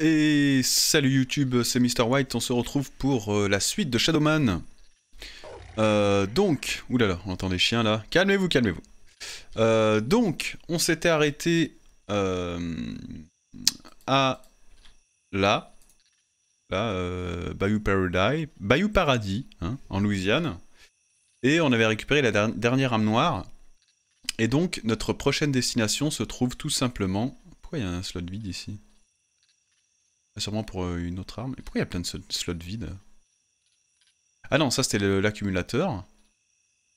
Et salut YouTube, c'est Mr. White, on se retrouve pour euh, la suite de Shadowman. Euh, donc, oulala, on entend des chiens là. Calmez-vous, calmez-vous. Euh, donc, on s'était arrêté à là, là, Bayou Paradis, Bayou Paradis, hein, en Louisiane. Et on avait récupéré la der- dernière âme noire. Et donc, notre prochaine destination se trouve tout simplement. Pourquoi il y a un slot vide ici? Sûrement pour euh, une autre arme. Et pourquoi il y a plein de sl- slots vides? Ah non, ça c'était l'accumulateur. Là,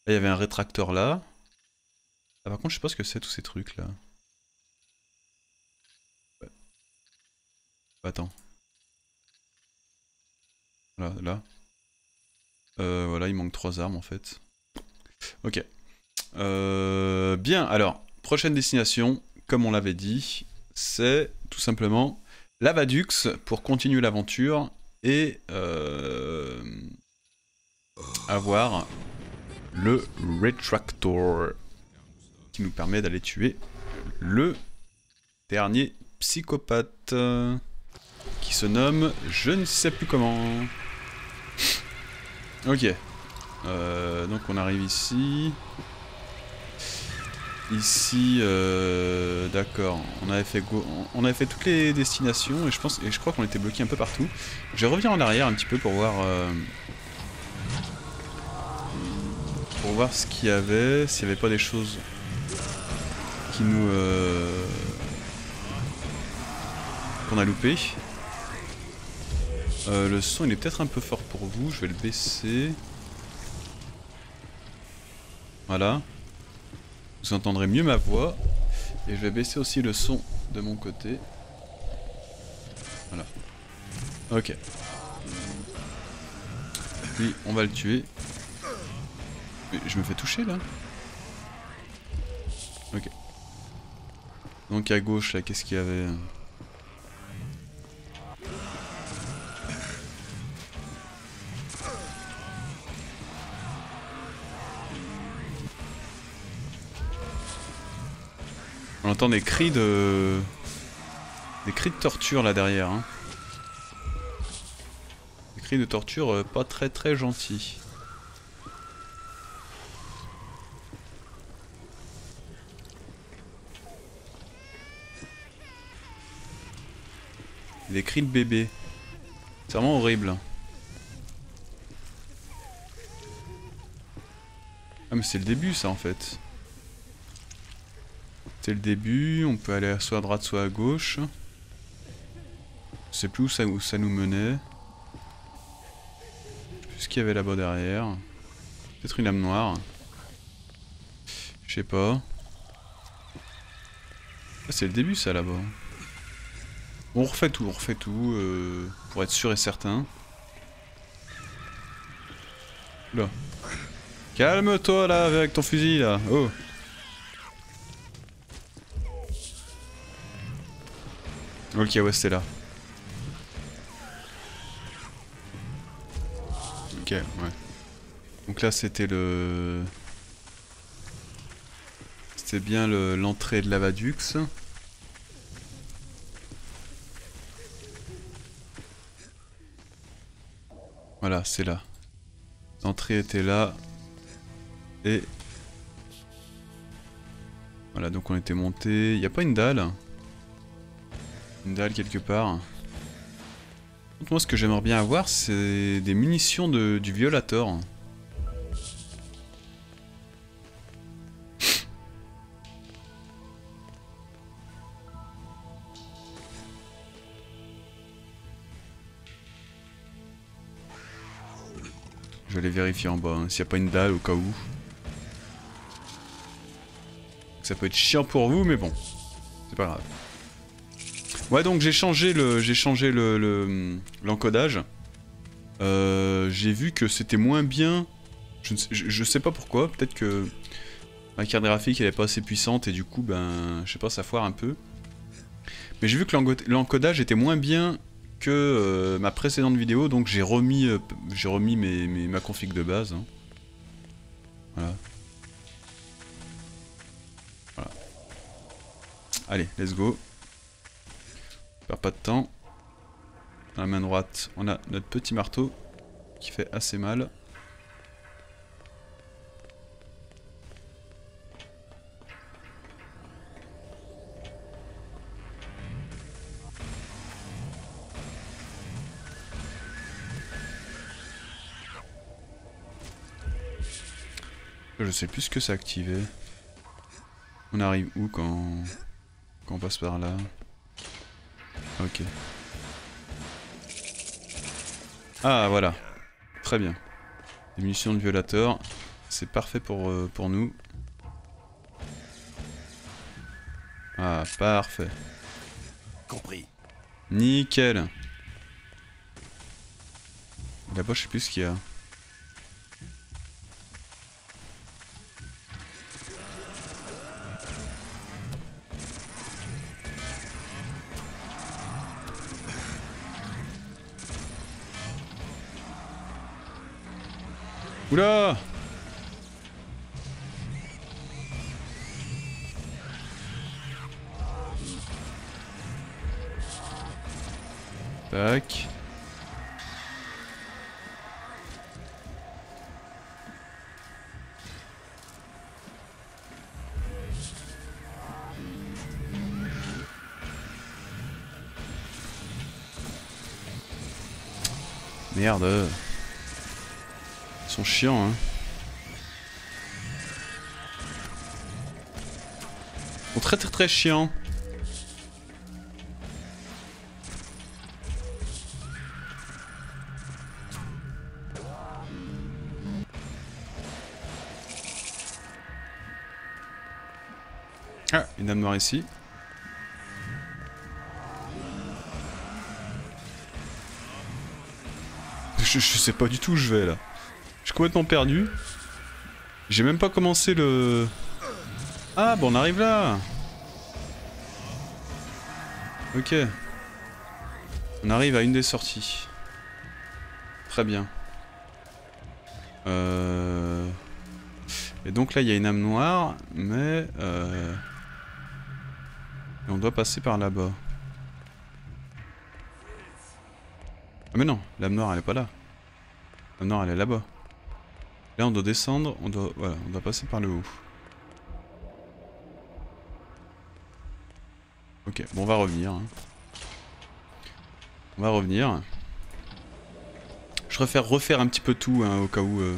il y avait un rétracteur là. Ah, par contre, je sais pas ce que c'est tous ces trucs là. Ouais. Attends. Là, là. Euh, voilà, il manque trois armes en fait. Ok. Euh, bien, alors, prochaine destination, comme on l'avait dit, c'est tout simplement Lavadux pour continuer l'aventure et euh, avoir le Retractor qui nous permet d'aller tuer le dernier psychopathe qui se nomme je ne sais plus comment. Ok. Euh, donc on arrive ici. Ici, euh, d'accord. On avait fait on avait fait toutes les destinations et je pense et je crois qu'on était bloqué un peu partout. Je vais revenir en arrière un petit peu pour voir euh, pour voir ce qu'il y avait, s'il n'y avait pas des choses qui nous euh, qu'on a loupé. Le son est peut-être un peu fort pour vous, je vais le baisser. Voilà. Vous entendrez mieux ma voix. Et je vais baisser aussi le son de mon côté. Voilà. Ok. Lui, on va le tuer. Mais je me fais toucher là Ok. Donc à gauche là, qu'est-ce qu'il y avait? On entend des cris de... Des cris de torture là derrière. Hein. Des cris de torture euh, pas très très gentils. Des cris de bébé. C'est vraiment horrible. Ah mais c'est le début ça en fait. C'est le début, on peut aller soit à droite soit à gauche. Je sais plus où ça, nous menait. Plus ce qu'il y avait là-bas derrière. Peut-être une lame noire. Je sais pas. Ah, c'est le début ça là-bas. On refait tout, on refait tout, euh, pour être sûr et certain. Là. Calme-toi là avec ton fusil là. Oh. Ok, ouais, c'est là. Ok, ouais. Donc là, c'était le... C'était bien le- l'entrée de Lavadux. Voilà, c'est là. L'entrée était là. Et... Voilà, donc on était monté. Il a pas une dalle une dalle quelque part. Moi ce que j'aimerais bien avoir c'est des munitions de, du violator. Je vais aller vérifier en bas hein, s'il n'y a pas une dalle au cas où. Ça peut être chiant pour vous mais bon, c'est pas grave. Ouais, donc j'ai changé le, j'ai changé le, le- l'encodage. Euh, j'ai vu que c'était moins bien. Je, sais, je- sais pas pourquoi. Peut-être que ma carte graphique elle est pas assez puissante et du coup, ben, je sais pas, ça foire un peu. Mais j'ai vu que l'encodage était moins bien que euh, ma précédente vidéo, donc j'ai remis, euh, j'ai remis mes, mes- ma config de base. hein. Voilà. Voilà. Allez, let's go. Perds pas de temps. Dans la main droite, on a notre petit marteau qui fait assez mal. Je sais plus ce que c'est activé. On arrive où quand on passe par là? Ok. Ah voilà. Très bien. Des munitions de violateur. C'est parfait pour, euh, pour nous. Ah, parfait. Compris. Nickel. Là-bas, je sais plus ce qu'il y a. Oula Tac. Merde. Sont hein. Très très très chiants. Ah, une âme noire ici. Je, je sais pas du tout où je vais là. Je suis complètement perdu. J'ai même pas commencé le... Ah, bon, on arrive là Ok. On arrive à une des sorties. Très bien. Euh... Et donc là, il y a une âme noire, mais... Euh... Et on doit passer par là-bas. Ah mais non, l'âme noire, elle est pas là. L'âme noire, elle est là-bas. Là, on doit descendre, on doit, passer par le haut. Ok, bon, on va revenir. hein. On va revenir. Je préfère refaire un petit peu tout, hein, au cas où euh,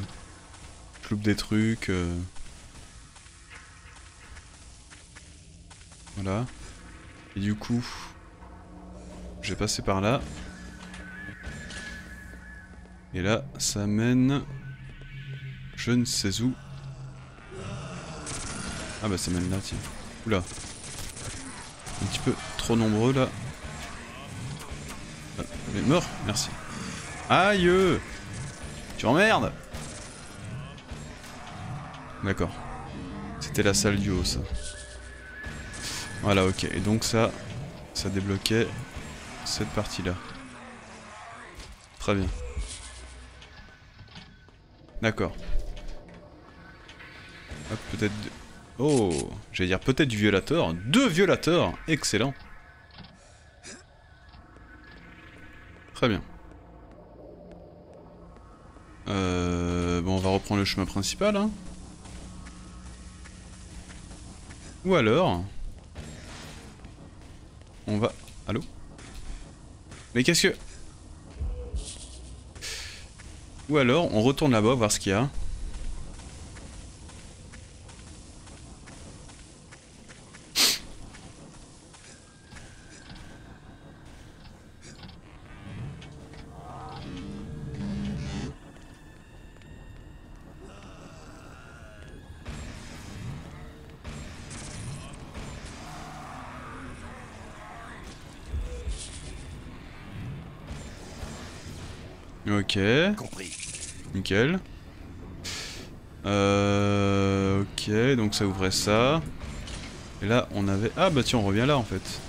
je loupe des trucs. euh. Voilà. Et du coup, je vais passer par là. Et là, ça mène... Je ne sais où. Ah bah ça mène là, tiens. Oula. Un petit peu trop nombreux là. Ah, mais mort, merci. Aïe Tu emmerdes D'accord. C'était la salle du haut ça. Voilà, ok. Et donc ça, ça débloquait cette partie-là. Très bien. D'accord. Hop, peut-être... du- Oh J'allais dire peut-être du violateur. Deux violateurs Excellent. Très bien. Euh... Bon, on va reprendre le chemin principal, hein. Ou alors... On va... Allô? Mais qu'est-ce que... Ou alors, on retourne là-bas, voir ce qu'il y a. Ok. Compris. Nickel. Euh, ok, donc ça ouvrait ça. Et là, on avait... Ah bah tiens, on revient là en fait.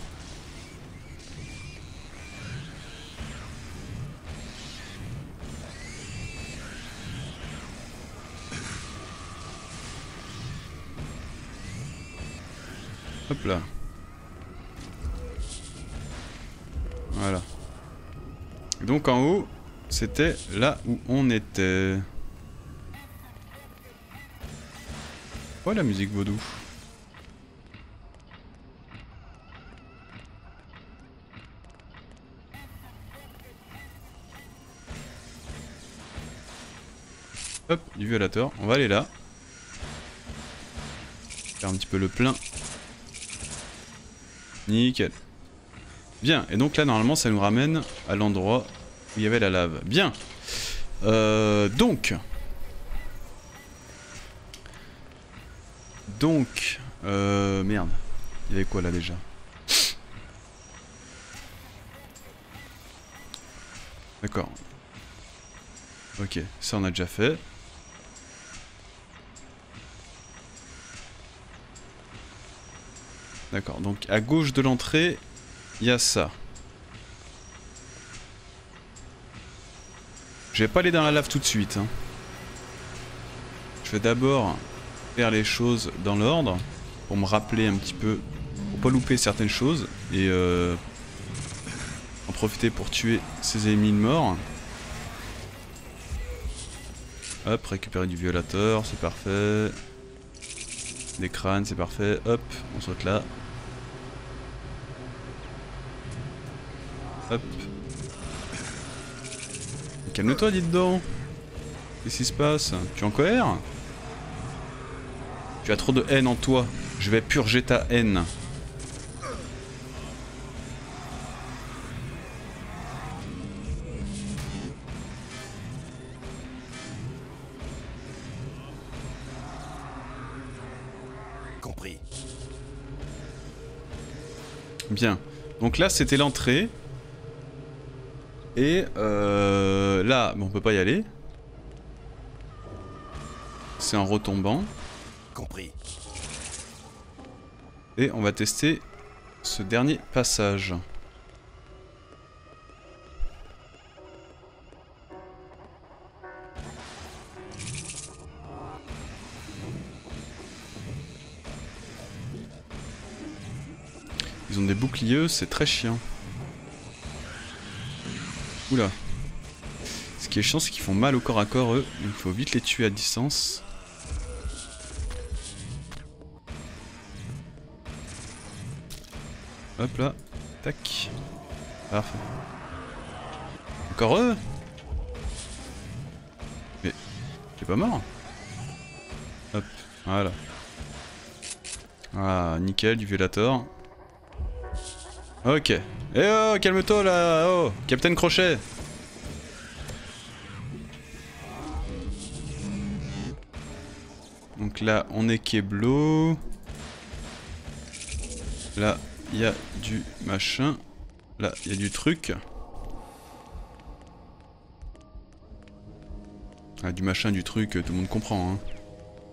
Hop là. Voilà. Donc en haut, c'était là où on était. Quoi la musique vaudou Hop, du violateur. On va aller là. Faire un petit peu le plein. Nickel. Bien, et donc là normalement ça nous ramène à l'endroit il y avait la lave. Bien. Euh, donc. Donc. Euh, merde. Il y avait quoi là déjà? D'accord. Ok, ça on a déjà fait. D'accord, donc à gauche de l'entrée, il y a ça. Je vais pas aller dans la lave tout de suite. Hein. Je vais d'abord faire les choses dans l'ordre pour me rappeler un petit peu, pour pas louper certaines choses et euh, en profiter pour tuer ces ennemis morts. Hop, récupérer du violateur, c'est parfait. Des crânes, c'est parfait. Hop, on saute là. Hop. Calme-toi, dis donc. Qu'est-ce qui se passe? Tu es en colère? Tu as trop de haine en toi. Je vais purger ta haine. Compris. Bien. Donc là, c'était l'entrée. Et euh, là, on peut pas y aller. C'est en retombant. Compris. Et on va tester ce dernier passage. Ils ont des boucliers, c'est très chiant. Oula. Ce qui est chiant, c'est qu'ils font mal au corps à corps, eux. Il faut vite les tuer à distance. Hop là. Tac. Parfait. Encore eux? Mais... T'es pas mort? Hop. Voilà. Ah, nickel, du violator. Ok. Eh oh, calme-toi là Oh, Capitaine Crochet Donc là, on est Keblo. Là, il y a du machin. Là, il y a du truc. Ah, du machin, du truc, tout le monde comprend, hein.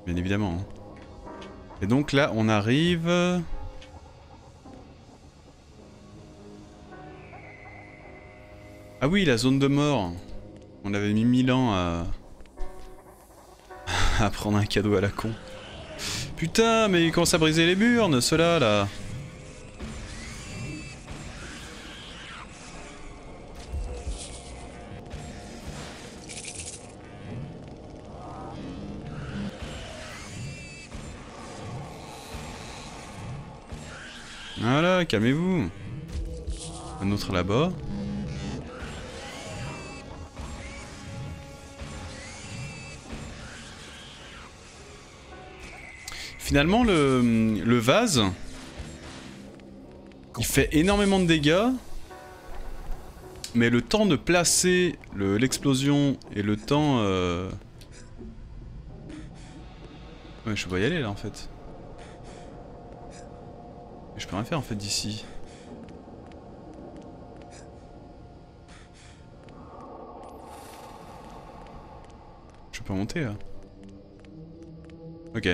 Bien évidemment. Hein. Et donc là, on arrive... Ah oui, la zone de mort. On avait mis mille ans à... à prendre un cadeau à la con. Putain, mais il commence à briser les burnes, ceux-là, là. Voilà, calmez-vous. Un autre là-bas. Finalement, le, vase, il fait énormément de dégâts. Mais le temps de placer l'explosion et le temps... Euh... Ouais, je peux y aller là en fait. je peux rien faire en fait d'ici. Je peux monter là. Ok.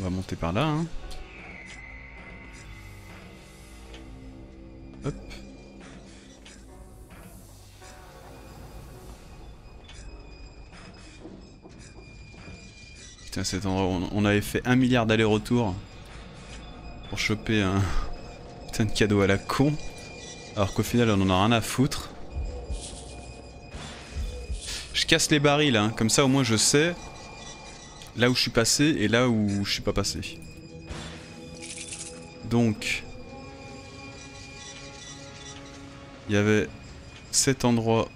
On va monter par là. Hein. Hop. Putain, cet endroit, on avait fait un milliard d'allers-retours. pour choper un putain de cadeau à la con. Alors qu'au final on en a rien à foutre. Je casse les barils, hein. comme ça au moins je sais là où je suis passé et là où je suis pas passé. Donc, il y avait cet endroit.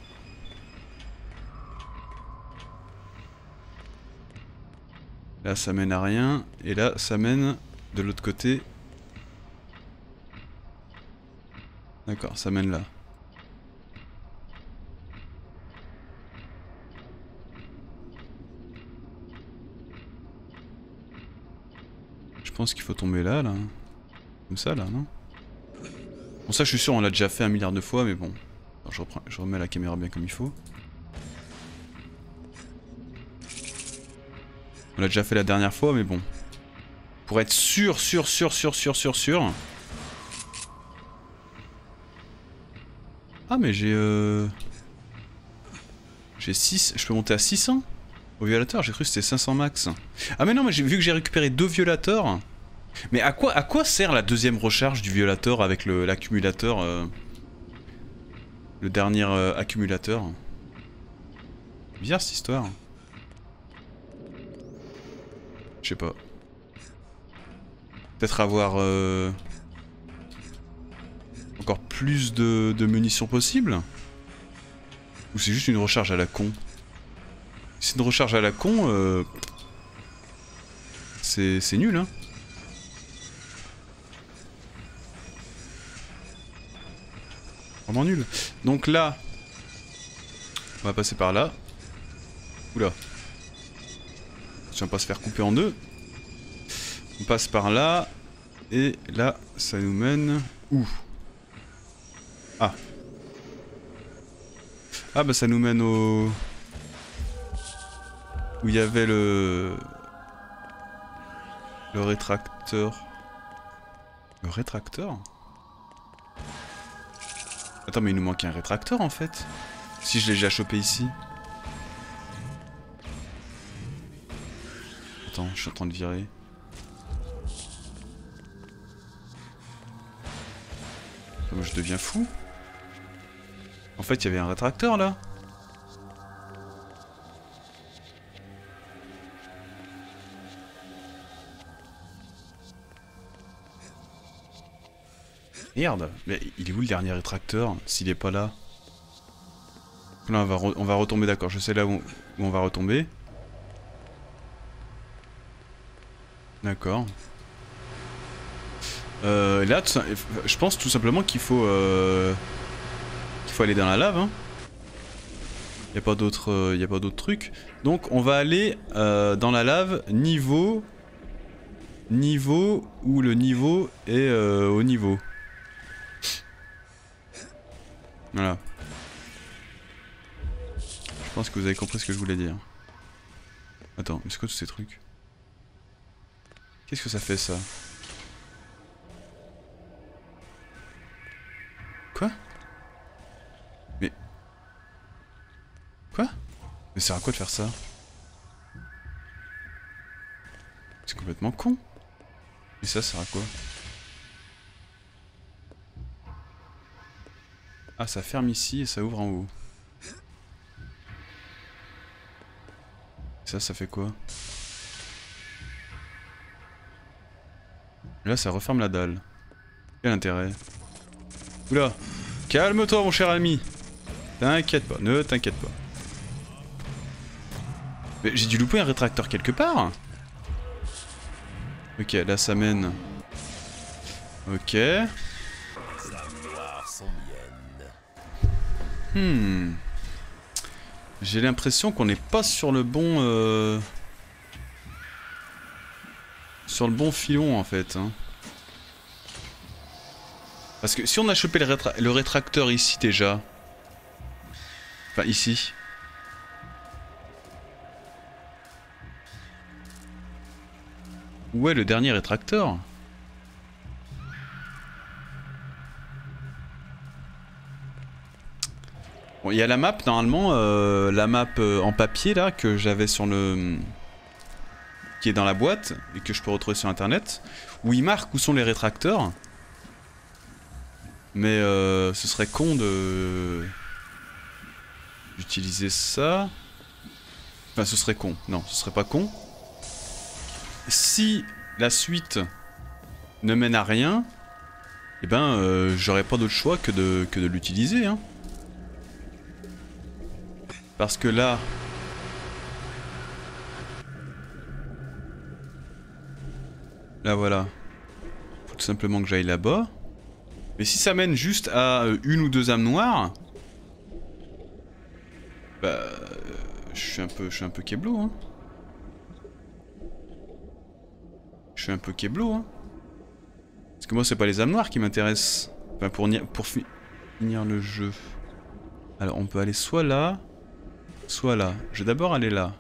Là ça mène à rien et là ça mène de l'autre côté. D'accord, ça mène là. Je pense qu'il faut tomber là, là. Comme ça, là, non? Bon, ça, je suis sûr, on l'a déjà fait un milliard de fois, mais bon. je, reprends, je remets la caméra bien comme il faut. On l'a déjà fait la dernière fois, mais bon. Pour être sûr, sûr, sûr, sûr, sûr, sûr, sûr. Ah, mais j'ai... Euh... J'ai 6... Je peux monter à 600 au violateur, j'ai cru que c'était 500 max. Ah mais non, mais vu que j'ai récupéré deux violateurs. Mais à quoi, à quoi sert la deuxième recharge du violateur avec l'accumulateur euh, Le dernier euh, accumulateur? Bizarre cette histoire. Je sais pas. Peut-être avoir euh, encore plus de, munitions possibles? Ou c'est juste une recharge à la con? C'est une recharge à la con, c'est nul, hein. Vraiment nul. Donc là, on va passer par là. Oula. On pas se faire couper en deux. On passe par là. Et là, ça nous mène... Où? Ah. Ah bah ça nous mène au où il y avait le... Le rétracteur. Le rétracteur? Attends, mais il nous manque un rétracteur en fait. Si je l'ai déjà chopé ici. Attends, je suis en train de virer. je deviens fou. En fait, il y avait un rétracteur là. Merde, mais il est où le dernier rétracteur s'il est pas là? Là on va, retomber d'accord, je sais là où, on va retomber. D'accord. Euh, là, je pense tout simplement qu'il faut, euh, qu'il faut aller dans la lave. Hein. Il n'y a pas d'autres euh, trucs. Donc on va aller euh, dans la lave niveau niveau où le niveau est au niveau. Voilà. Je pense que vous avez compris ce que je voulais dire. Attends, mais c'est quoi tous ces trucs? Qu'est-ce que ça fait ça? Quoi? Mais... Quoi? Mais ça sert à quoi de faire ça? C'est complètement con. Et ça, ça sert à quoi? Ah, ça ferme ici et ça ouvre en haut. Ça, ça fait quoi? Là, ça referme la dalle. Quel intérêt? Oula Calme-toi, mon cher ami T'inquiète pas, ne t'inquiète pas. Mais j'ai dû louper un rétracteur quelque part Ok, là ça mène. Ok. Hmm. J'ai l'impression qu'on n'est pas sur le bon... Euh... Sur le bon filon en fait. Hein. Parce que si on a chopé le, le rétracteur ici déjà... Enfin ici... Où est le dernier rétracteur? Il y a la map, normalement, euh, la map euh, en papier, là, que j'avais sur le... qui est dans la boîte et que je peux retrouver sur internet, où il marque où sont les rétracteurs. Mais euh, ce serait con de d'utiliser ça. Enfin, ce serait con. Non, ce serait pas con. Si la suite ne mène à rien, eh ben, euh, j'aurais pas d'autre choix que de, que de l'utiliser. Hein. Parce que là... Là, voilà. Faut tout simplement que j'aille là-bas. Mais si ça mène juste à euh, une ou deux âmes noires... Bah... euh, Je suis un peu, je suis un peu keblo, hein. Je suis un peu keblo, hein. Parce que moi, c'est pas les âmes noires qui m'intéressent. Enfin, pour, ni- pour fi- finir le jeu. Alors, on peut aller soit là, soit là. Je vais d'abord aller là.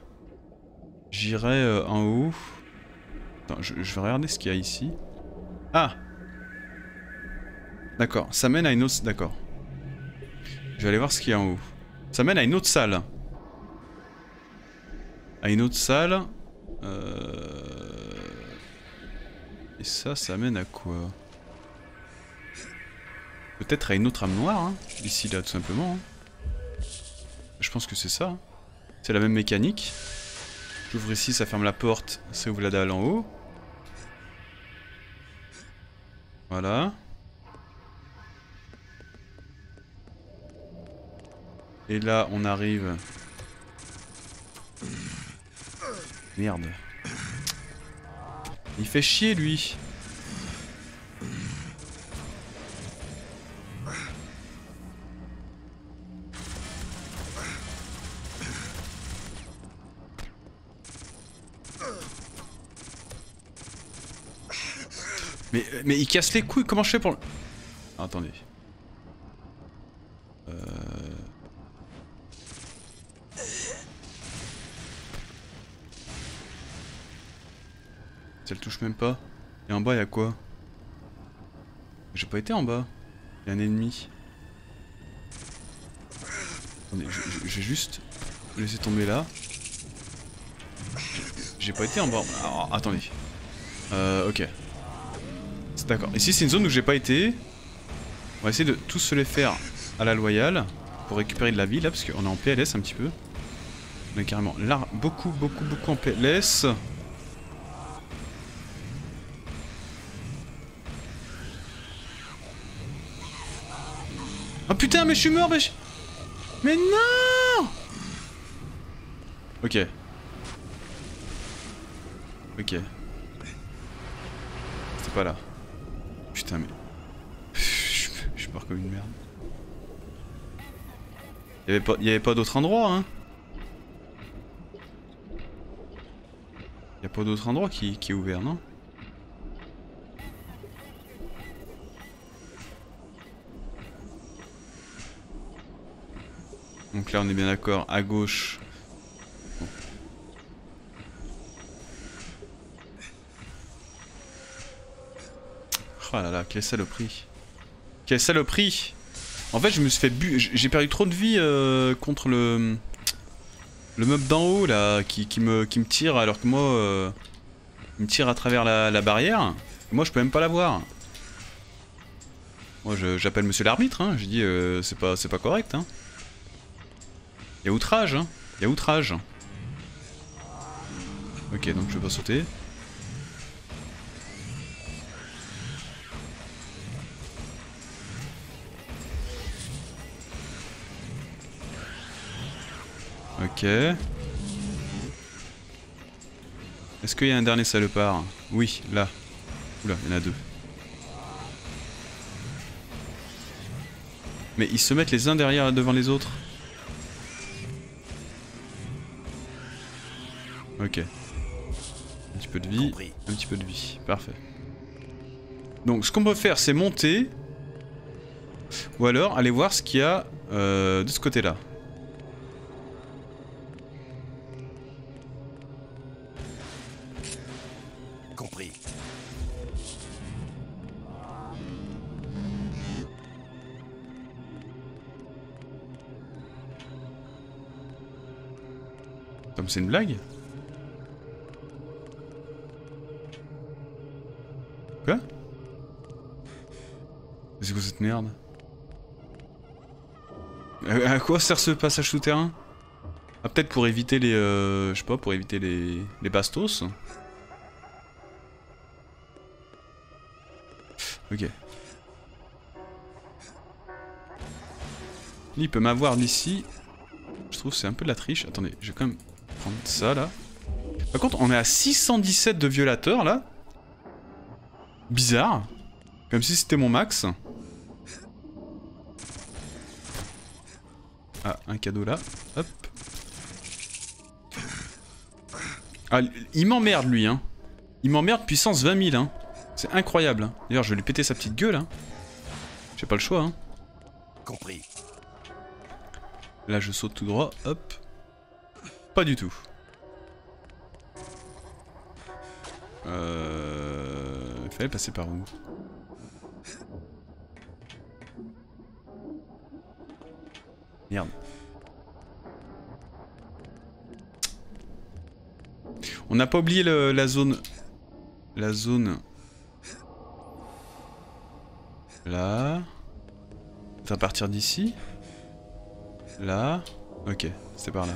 J'irai euh, en haut. Attends, je, vais regarder ce qu'il y a ici. Ah D'accord, ça mène à une autre... D'accord. Je vais aller voir ce qu'il y a en haut. Ça mène à une autre salle. À une autre salle. Euh... Et ça, ça mène à quoi? Peut-être à une autre âme noire, hein, ici là tout simplement. hein. Je pense que c'est ça. C'est la même mécanique. J'ouvre ici, ça ferme la porte, ça ouvre la dalle en haut. Voilà. Et là, on arrive... Merde. Il fait chier, lui. Mais, mais il casse les couilles, comment je fais pour. Ah, attendez. Euh... Ça le touche même pas. Et en bas, il y a quoi J'ai pas été en bas. Il y a un ennemi. Attendez, vais juste le laisser tomber là. J'ai pas été en bas. Alors, attendez. Euh, ok. C'est D'accord. Ici, c'est une zone où j'ai pas été. On va essayer de tous se les faire à la loyale pour récupérer de la vie là, parce qu'on est en PLS un petit peu. On est carrément là, beaucoup, beaucoup, beaucoup en PLS. Oh putain, mais je suis mort, mais je... Mais non Ok. Ok. C'était pas là. Mais... Je pars comme une merde. Y'avait pas, y avait pas d'autre endroit, hein Y a pas d'autre endroit qui est ouvert, non? Donc là, on est bien d'accord, à gauche. Oh là là, quelle saloperie. Quelle saloperie En fait, je me suis fait bu... J'ai perdu trop de vie euh, contre le... Le d'en haut, là, qui, qui me, qui me tire, alors que moi... euh, il me tire à travers la, barrière. Moi, je peux même pas la voir. Moi, j'appelle monsieur l'arbitre, hein. Je dis, euh, c'est pas, pas correct, hein. Il y a outrage, hein. Il y a outrage. Ok, donc je vais pas sauter. Ok. Est-ce qu'il y a un dernier salopard Oui, là. Oula, il y en a deux. Mais ils se mettent les uns derrière devant les autres. Ok. Un petit peu de vie. Compris. Un petit peu de vie. Parfait. Donc ce qu'on peut faire c'est monter. Ou alors aller voir ce qu'il y a euh, de ce côté-là. Compris. C'est une blague Quoi? C'est quoi cette merde? Euh, À quoi sert ce passage souterrain? Ah peut-être pour éviter les... euh, je sais pas, pour éviter les... les bastos Ok. Il peut m'avoir d'ici. Je trouve c'est un peu de la triche. Attendez, je vais quand même prendre ça là. Par contre, on est à 617 de violateurs là. Bizarre. Comme si c'était mon max. Ah, un cadeau là. Hop. Ah, il m'emmerde lui, hein. Il m'emmerde puissance 20 000, hein. C'est incroyable. hein. D'ailleurs, je vais lui péter sa petite gueule, hein. J'ai pas le choix, hein. Compris. Là, je saute tout droit. Hop. Pas du tout. Euh... Il fallait passer par où Merde. On n'a pas oublié le- la zone... La zone... Là... À partir d'ici Là... Ok, c'est par là.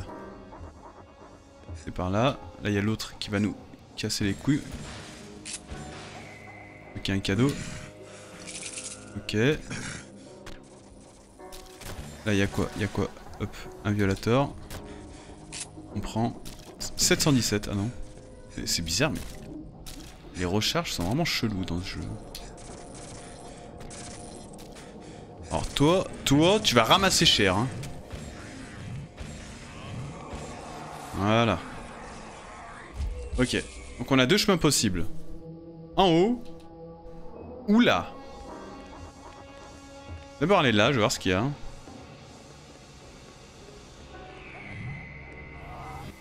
Par là. Là, il y a l'autre qui va nous casser les couilles. Ok, un cadeau. Ok. Là, il y a quoi? Il y a quoi? Hop, un violator. On prend 717. Ah non. C'est- bizarre, mais les recharges sont vraiment chelous dans ce jeu. Alors toi, toi, tu vas ramasser cher. Hein. Voilà. Ok. Donc on a deux chemins possibles. En haut. Ou là. D'abord aller là, je vais voir ce qu'il y a.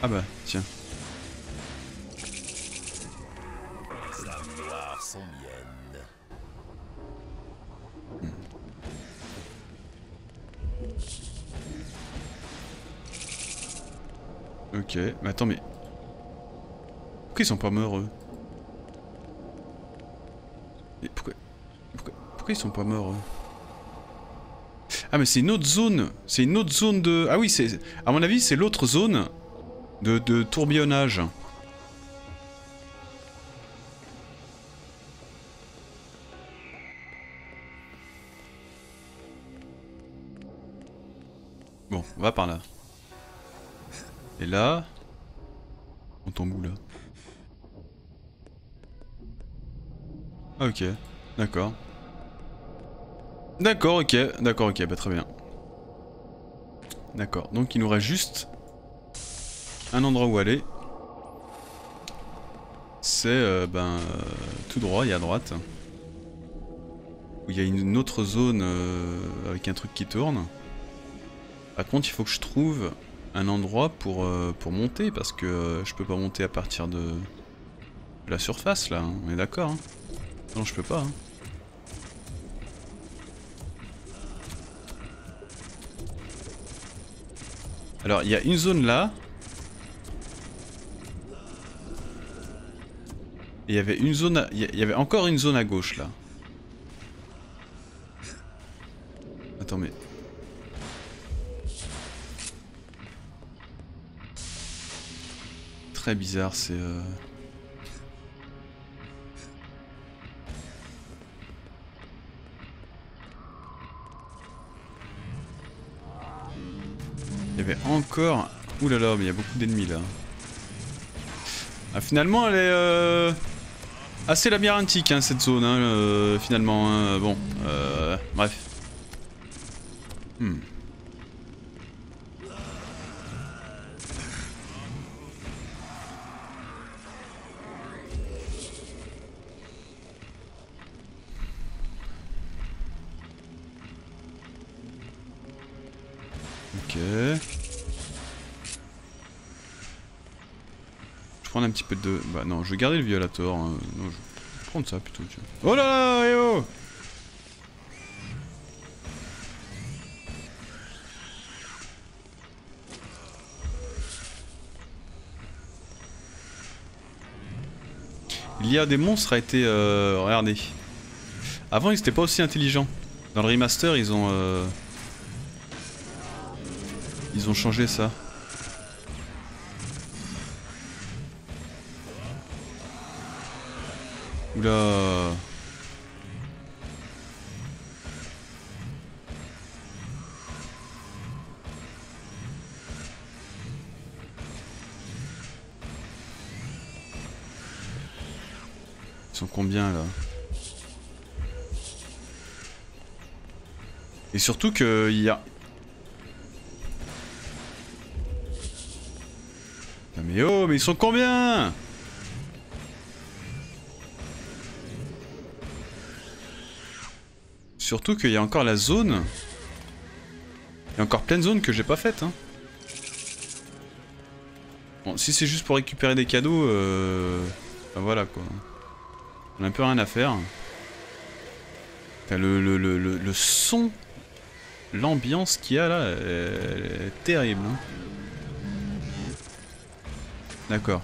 Ah bah, tiens. Pourquoi ils sont pas morts, eux pourquoi... pourquoi... pourquoi ils sont pas morts, eux Ah, mais c'est une autre zone C'est une autre zone de... Ah oui, c'est... À mon avis, c'est l'autre zone de, de tourbillonnage. Bon, on va par là. Et là... On tombe où là Ah, Ok, d'accord. D'accord, ok, d'accord, ok, bah très bien. D'accord, donc il nous reste juste un endroit où aller. C'est euh, ben euh, tout droit et à droite. Où il y a une autre zone euh, avec un truc qui tourne. Par contre, il faut que je trouve un endroit pour, monter parce que je peux pas monter à partir de, de la surface là, hein, on est d'accord hein Non, je peux pas. hein. Alors, il y a une zone là. Il y avait une zone, il y avait encore une zone à gauche là. Attends mais. Très bizarre, c'est. euh, encore. Ouh là là, mais il y a beaucoup d'ennemis là. Ah, finalement, elle est euh, assez labyrinthique hein, cette zone, hein, finalement. hein. Bon, euh, bref. Hmm. Petit peu de... Bah non, je vais garder le violator. hein. Non, je vais prendre ça plutôt. Oh là là, eh oh L'IA des monstres a été... Euh, regardez. Avant, ils étaient pas aussi intelligents. Dans le remaster, ils ont... Euh, ils ont changé ça. Surtout qu'il y a... Mais oh, mais ils sont combien Surtout qu'il y a encore la zone. Il y a encore plein de zones que j'ai pas faites. Hein. Bon, si c'est juste pour récupérer des cadeaux, euh... ben voilà quoi. On a un peu rien à faire. Le, le, le, le son, l'ambiance qu'il y a là, est, terrible. Hein. D'accord.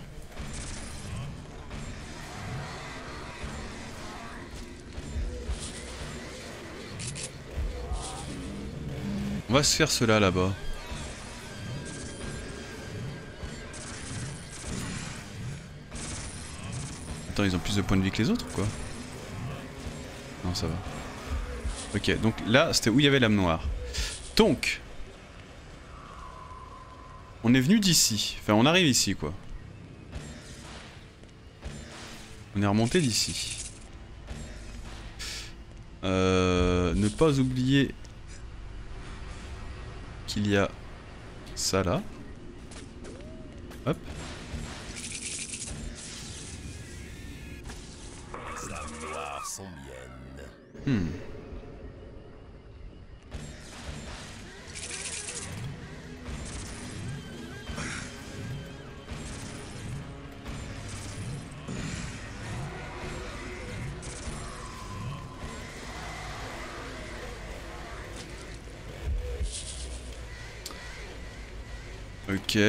On va se faire cela là-bas. Attends, ils ont plus de points de vie que les autres ou quoi? Non, ça va. Ok, donc là, c'était où il y avait l'âme noire. Donc, on est venu d'ici. Enfin, on arrive ici, quoi. On est remonté d'ici. Euh, ne pas oublier qu'il y a ça là. Hop. Ok.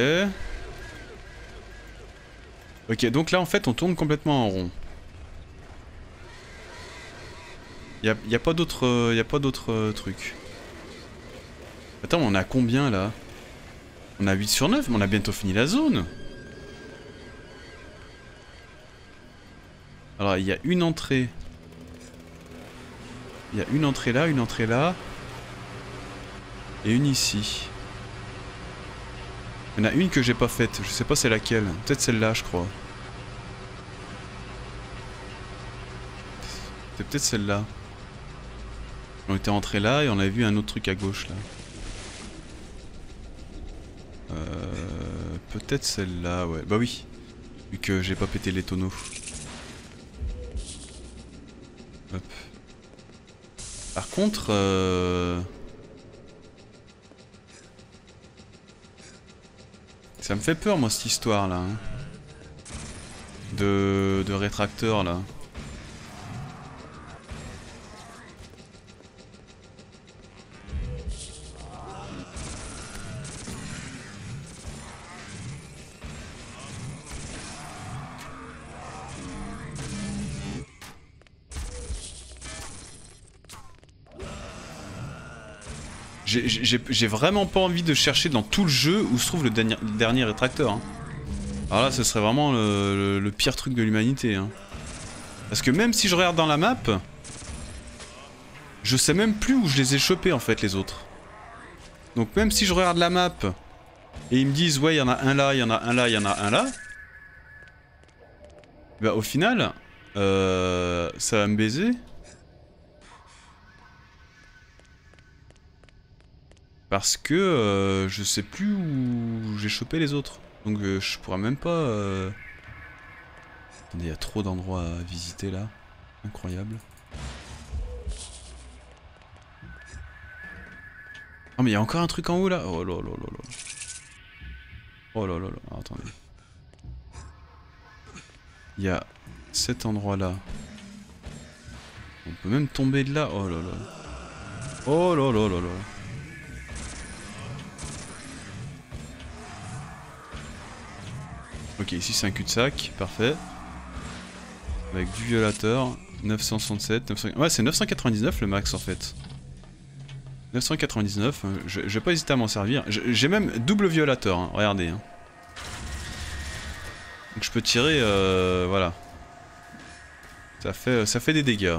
Ok, donc là en fait on tourne complètement en rond. Y'a pas pas d'autres euh, trucs. Attends, on a combien là? On a 8 sur 9, mais on a bientôt fini la zone. Alors il y a une entrée. Il y a une entrée là, une entrée là. Et une ici. Il y en a une que j'ai pas faite, je sais pas c'est laquelle. Peut-être celle-là je crois. C'est peut-être celle-là. On était rentré là et on avait vu un autre truc à gauche là. Euh, Peut-être celle-là, ouais. Bah oui. Vu que j'ai pas pété les tonneaux. Hop. Par contre... Euh... Ça me fait peur moi cette histoire là. Hein. De, de rétracteur là. J'ai vraiment pas envie de chercher dans tout le jeu où se trouve le dernier, rétracteur. Hein. Alors là, ce serait vraiment le, pire truc de l'humanité. Hein. Parce que même si je regarde dans la map, je sais même plus où je les ai chopés en fait les autres. Donc même si je regarde la map et ils me disent ouais il y en a un là, il y en a un là, il y en a un là. Bah au final, euh, ça va me baiser. Parce que euh, je sais plus où j'ai chopé les autres. Donc euh, je pourrais même pas... Euh... Attendez, il y a trop d'endroits à visiter là. Incroyable. Oh mais il y a encore un truc en haut là Oh là là là là. Oh là là là, attendez. Il y a cet endroit là. On peut même tomber de là. Oh là là. Oh là là là là. Ok, ici c'est un cul-de-sac, parfait. Avec du violateur. 967, 900... Ouais, c'est 999 le max en fait. 999, hein, je, vais pas hésiter à m'en servir. J'ai même double violateur, hein, regardez. hein. Donc je peux tirer, euh, voilà. Ça fait, des dégâts.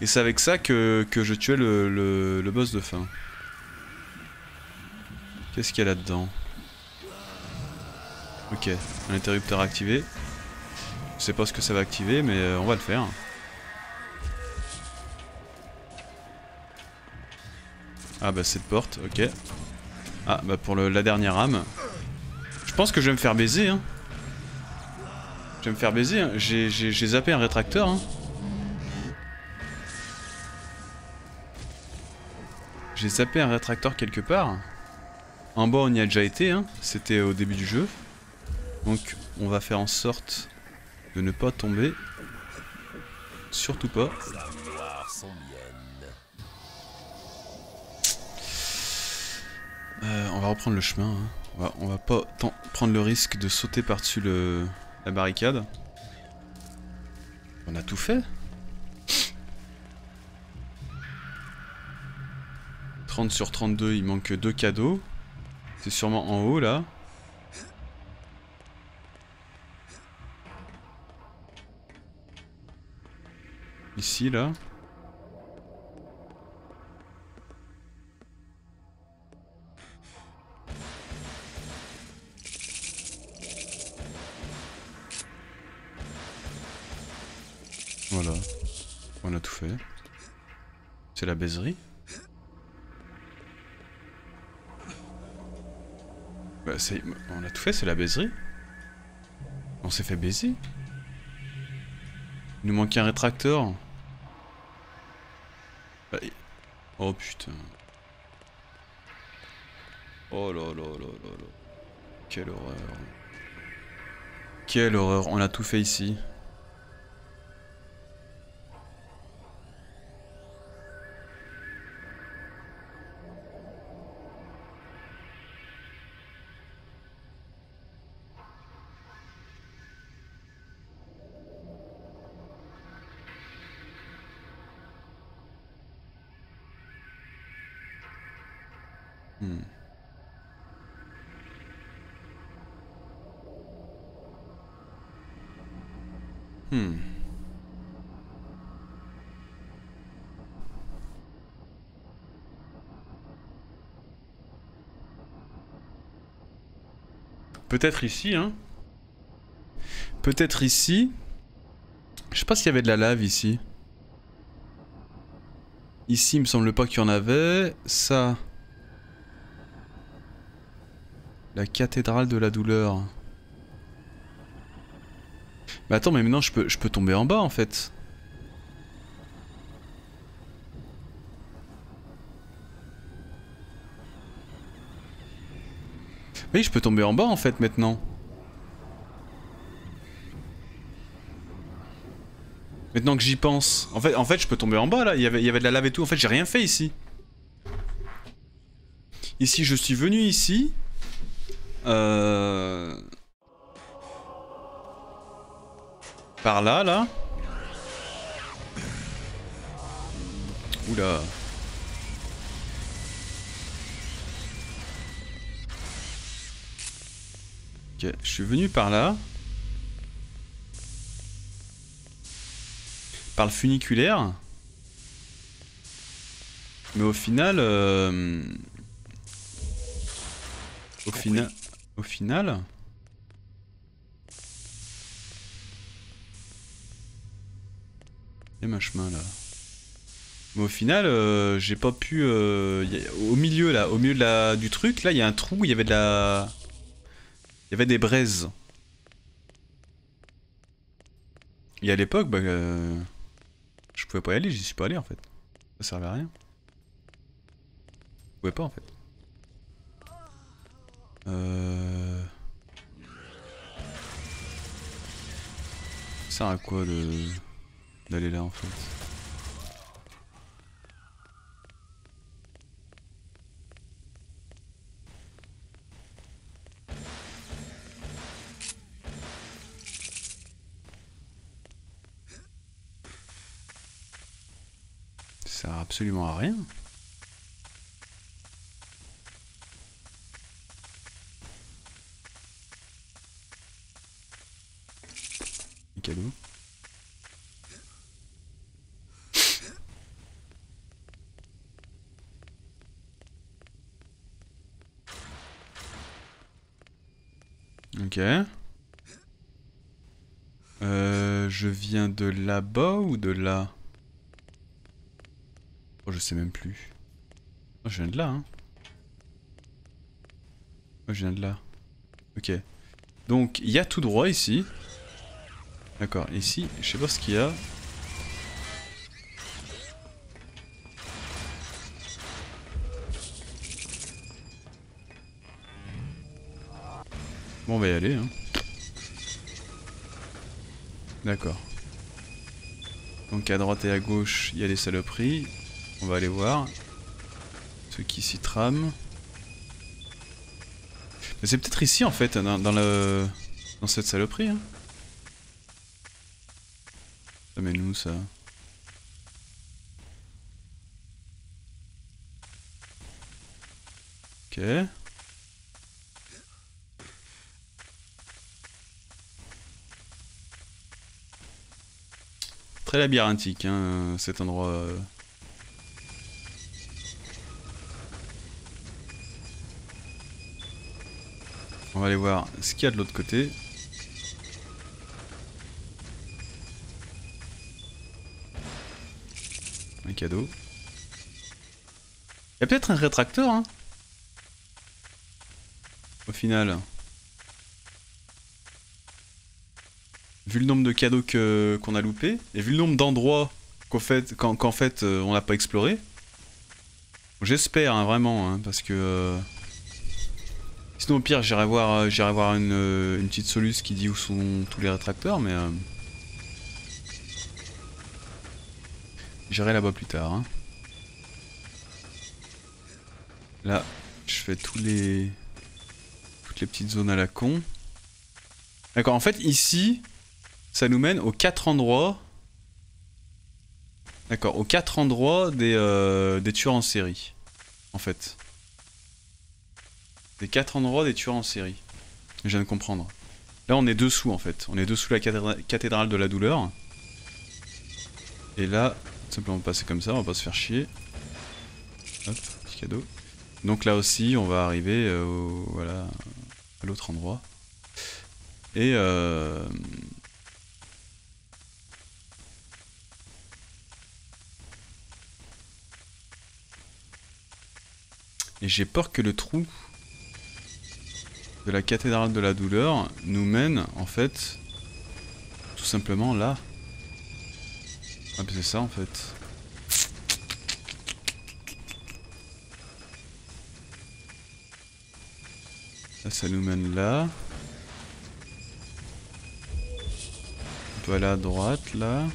Et c'est avec ça que, je tuais le, le, le boss de fin. Qu'est-ce qu'il y a là-dedans? Ok, un interrupteur activé. Je sais pas ce que ça va activer, mais euh, on va le faire. Ah bah cette porte, ok. Ah bah pour la dernière âme. Je pense que je vais me faire baiser, hein. Je vais me faire baiser, hein. j'ai zappé un rétracteur, hein. J'ai zappé un rétracteur quelque part. En bas on y a déjà été, hein. c'était au début du jeu. Donc on va faire en sorte de ne pas tomber. Surtout pas. Euh, on va reprendre le chemin. hein. On, va, pas prendre le risque de sauter par-dessus la barricade. On a tout fait. 30 sur 32, il manque deux cadeaux. C'est sûrement en haut là. Ici là. Voilà. On a tout fait. C'est la baiserie. Bah, on a tout fait, c'est la baiserie. On s'est fait baiser. Il nous manquait un rétracteur. Bah, y- Oh putain. Oh là là là là là. Quelle horreur. Quelle horreur, on a tout fait ici. Hmm. Hmm. Peut-être ici, hein. Peut-être ici. Je sais pas s'il y avait de la lave ici. Ici, il me semble pas qu'il y en avait. Ça. La cathédrale de la douleur. Mais attends, mais maintenant je peux, je peux tomber en bas en fait. Oui, je peux tomber en bas en fait maintenant. Maintenant que j'y pense. En fait, en fait, je peux tomber en bas là. Il y avait, il y avait de la lave et tout. En fait, j'ai rien fait ici. Ici, je suis venu ici. Euh... Par là, là. Oula. Ok, je suis venu par là. Par le funiculaire. Mais au final... euh, Au final... Au final... Il y a un chemin là. Mais au final, euh, j'ai pas pu. euh, au milieu là, au milieu de la, du truc, là, il y a un trou, il y avait de la. Il y avait des braises. Et à l'époque, bah. euh, je pouvais pas y aller, j'y suis pas allé en fait. Ça servait à rien. Je pouvais pas en fait. Euh. Ça sert à quoi d'aller là en fait sert absolument à rien. Cadeau. Ok. Euh, je viens de là-bas ou de là? Oh, je sais même plus. Oh, je viens de là, hein. Oh, je viens de là. Ok. Donc, il y a tout droit ici. D'accord, ici, je sais pas ce qu'il y a. Bon, on va y aller, hein. D'accord. Donc à droite et à gauche, il y a des saloperies. On va aller voir. Ceux qui s'y. Mais c'est peut-être ici en fait, dans, le... dans cette saloperie. Hein. Ça mène où ça Ok. Très labyrinthique, hein, cet endroit. euh. On va aller voir ce qu'il y a de l'autre côté. Un cadeau. Il y a peut-être un rétracteur, hein Au final. Vu le nombre de cadeaux qu'on a loupé, et vu le nombre d'endroits qu'en fait, qu'en qu'en fait euh, on n'a pas exploré, j'espère hein, vraiment, hein, parce que... euh, Sinon au pire j'irai voir, euh, j'irai voir une, euh, une petite soluce qui dit où sont tous les rétracteurs, mais... euh, J'irai là-bas plus tard. hein. Là, je fais tous les... Toutes les petites zones à la con. D'accord, en fait ici, ça nous mène aux quatre endroits. D'accord, aux quatre endroits des, des tueurs en série. En fait. Des quatre endroits des tueurs en série. Je viens de comprendre. Là, on est dessous en fait. On est dessous la cathédra- cathédrale de la douleur. Et là, simplement passer comme ça, on va pas se faire chier. Hop, petit cadeau. Donc là aussi, on va arriver euh, au, voilà, à l'autre endroit. Et euh, Et j'ai peur que le trou de la cathédrale de la douleur nous mène en fait tout simplement là. Ah c'est ça en fait. Là ça nous mène là. On peut aller à droite là.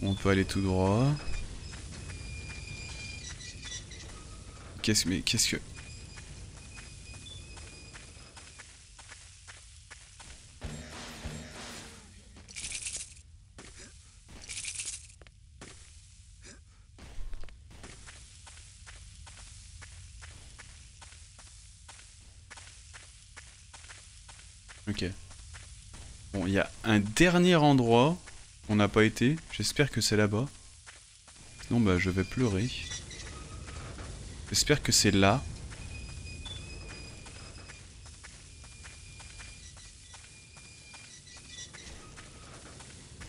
On peut aller tout droit. Qu'est-ce mais qu'est-ce que Ok. Bon, il y a un dernier endroit on n'a pas été. J'espère que c'est là-bas. Sinon, bah, je vais pleurer. J'espère que c'est là.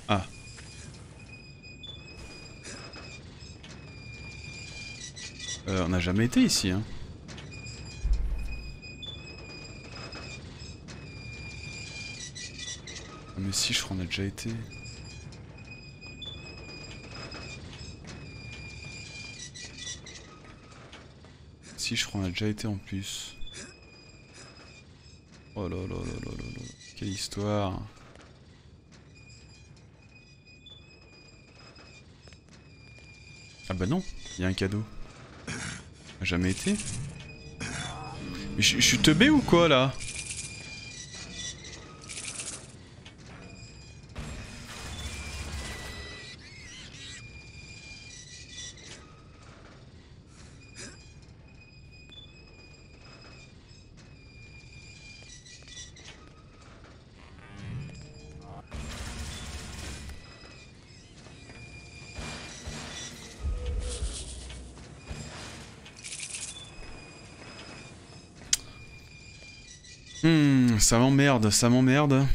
Ah. Euh, on n'a jamais été ici, hein. Ah, mais si, je crois qu'on a déjà été. Si, je crois qu'on a déjà été en plus. Oh là là là là là là. Quelle histoire. Ah bah non, il y a un cadeau. Jamais été. Mais je suis teubé ou quoi là? Ça m'emmerde, ça m'emmerde.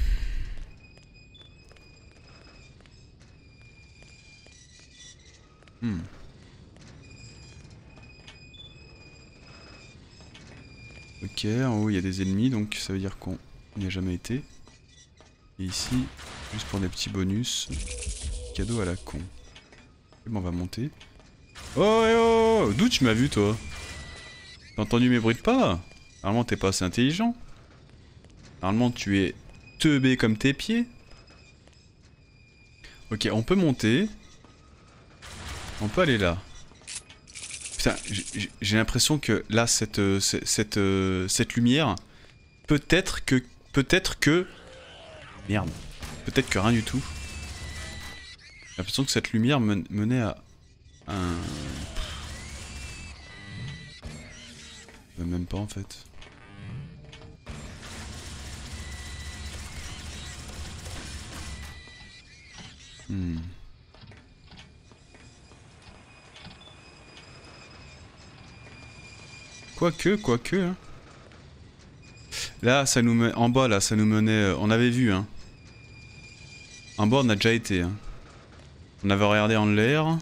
Hmm. Ok, en haut il y a des ennemis, donc ça veut dire qu'on n'y a jamais été. Et ici, juste pour des petits bonus, cadeau à la con. Et bon, on va monter. Oh, eh oh D'où tu m'as vu, toi T'as entendu mes bruits de pas? Normalement, t'es pas assez intelligent. Normalement, tu es teubé comme tes pieds. Ok, on peut monter. On peut aller là. Putain, j'ai l'impression que là, cette, euh, cette, euh, cette lumière, peut-être que... Peut-être que... Merde. Peut-être que rien du tout. J'ai l'impression que cette lumière menait à un... Même pas en fait. Hmm. Quoique, quoique. Hein. Là, ça nous met... En bas, là, ça nous menait... Euh, on avait vu, hein. En bas, on a déjà été, hein. On avait regardé en l'air.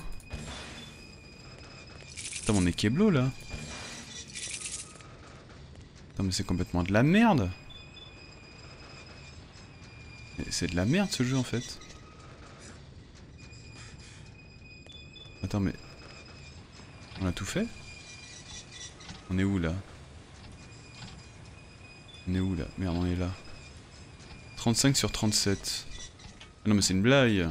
Putain, on est Keblo, là. Putain, mais c'est complètement de la merde. C'est de la merde, ce jeu, en fait. Attends, mais... On a tout fait? On est où, là? On est où, là? Merde, on est là. 35 sur 37. Ah non, mais c'est une blague.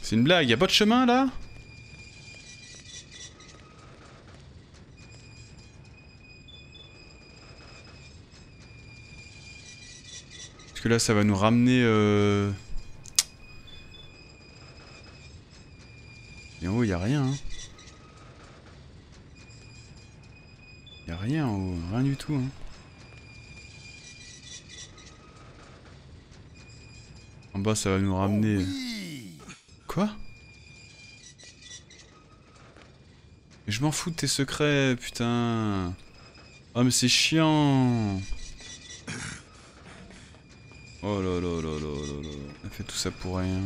C'est une blague, y a pas de chemin, là? Que là, ça va nous ramener... Euh... En haut, il a rien. Hein. Y a rien en haut, rien du tout. Hein. En bas, ça va nous ramener... Quoi? Je m'en fous de tes secrets, putain. Oh mais c'est chiant. Oh là là là là là là. On fait tout ça pour rien.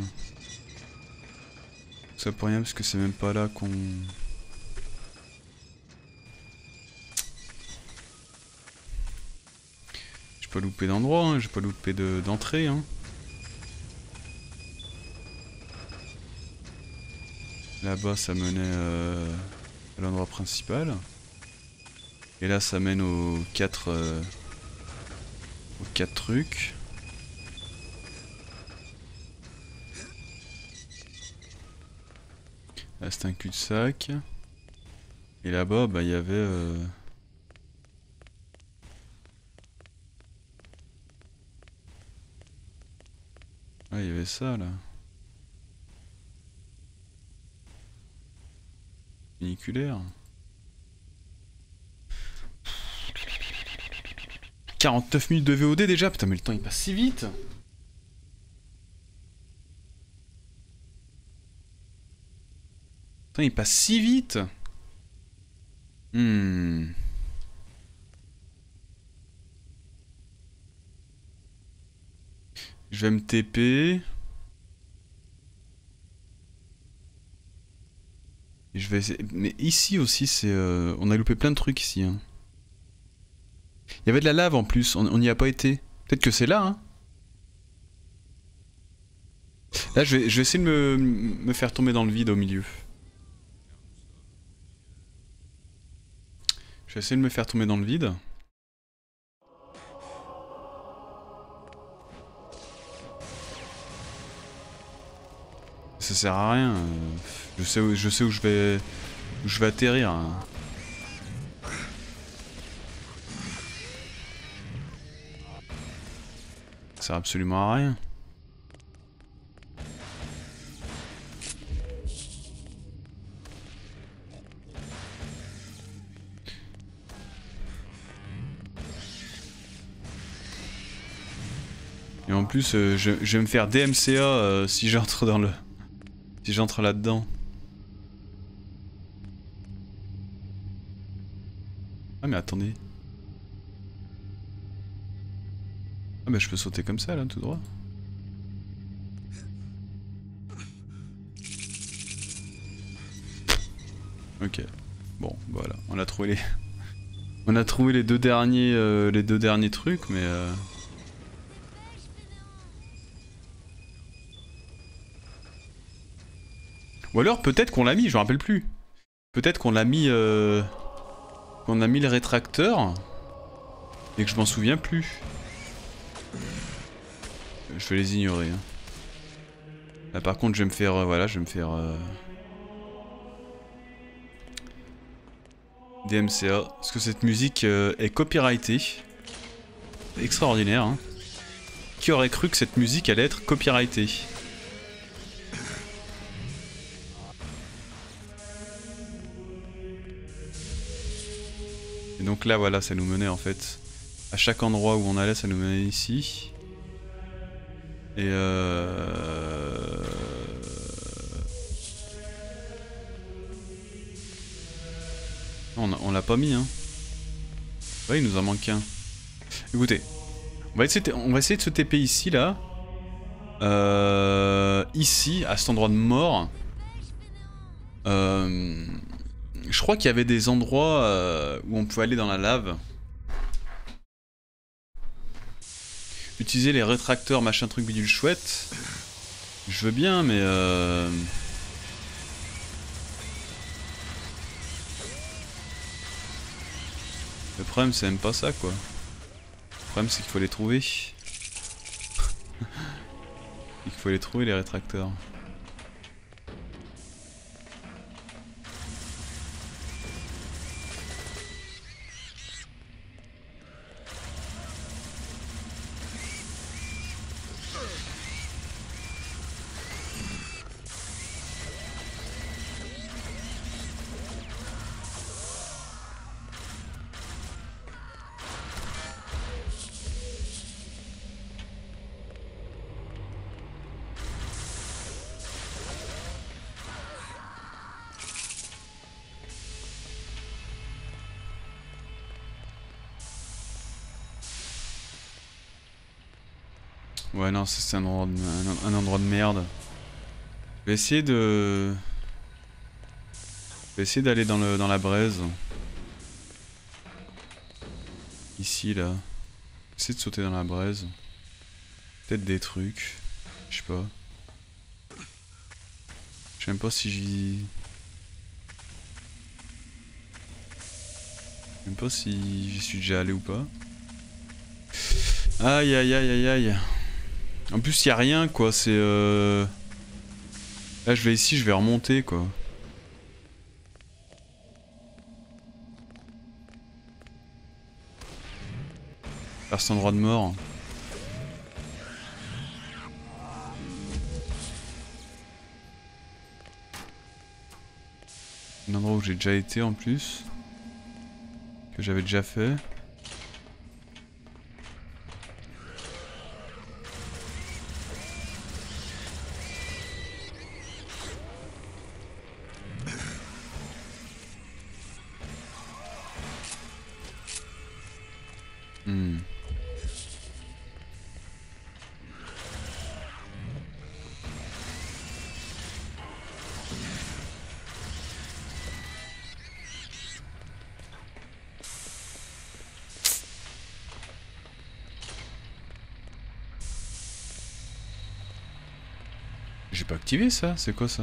Tout ça pour rien parce que c'est même pas là qu'on... J'ai pas loupé d'endroit, hein. j'ai pas loupé d'entrée. hein. Là-bas ça menait euh, à l'endroit principal. Et là ça mène aux quatre... Euh, aux quatre trucs. Là c'est un cul-de-sac. Et là-bas, bah il y avait... Euh... Ah, il y avait ça là. Funiculaire. 49 minutes de VOD déjà, putain mais le temps il passe si vite il passe si vite. Hmm. Je vais me TP. je vais essayer... Mais ici aussi, c'est... Euh, on a loupé plein de trucs ici. Hein. Il y avait de la lave en plus, on n'y a pas été. Peut-être que c'est là, hein. Là, je vais, essayer de me faire tomber dans le vide au milieu. Vais essayer de me faire tomber dans le vide. Ça sert à rien. Je sais où, je sais où je vais où je vais atterrir. Ça sert absolument à rien. Et en plus, euh, je, vais me faire DMCA euh, si j'entre dans le... Si j'entre là-dedans. Ah mais attendez. Ah mais je peux sauter comme ça là, tout droit. Ok. Bon, voilà, on a trouvé les... On a trouvé les deux derniers, euh, les deux derniers trucs, mais... Ou alors peut-être qu'on l'a mis, je me rappelle plus. Peut-être qu'on l'a mis... Euh... Qu'on a mis le rétracteur et que je m'en souviens plus. Je vais les ignorer. Hein. Là par contre je vais me faire... Euh, voilà, je vais me faire... Euh... DMCA. Parce que cette musique euh, est copyrightée. Extraordinaire. Hein. Qui aurait cru que cette musique allait être copyrightée? Donc là voilà ça nous menait en fait à chaque endroit où on allait ça nous menait ici. Et euh... On, l'a pas mis, hein. Ouais, il nous en manque un. Écoutez, on va essayer de, on va essayer de se TP ici, là. Euh, ici, à cet endroit de mort. Euh, je crois qu'il y avait des endroits euh, où on pouvait aller dans la lave. Utiliser les rétracteurs, machin truc bidule chouette. Je veux bien, mais... Euh... Le problème c'est même pas ça quoi. Le problème c'est qu'il faut les trouver. Il faut les trouver les rétracteurs. Non, c'est un endroit, de, un, endroit de merde. Je vais essayer de... Je vais essayer d'aller dans, le, dans la braise. Ici, là. Essayer de sauter dans la braise. Peut-être des trucs. Je sais pas. Je sais même pas si j'y... Je sais même pas si j'y suis déjà allé ou pas. Aïe aïe aïe aïe aïe. En plus, il a rien, quoi. C'est... Euh... Là, je vais ici, je vais remonter, quoi. Vers cet endroit de mort. Un endroit où j'ai déjà été en plus. Que j'avais déjà fait. Activé ça, c'est quoi ça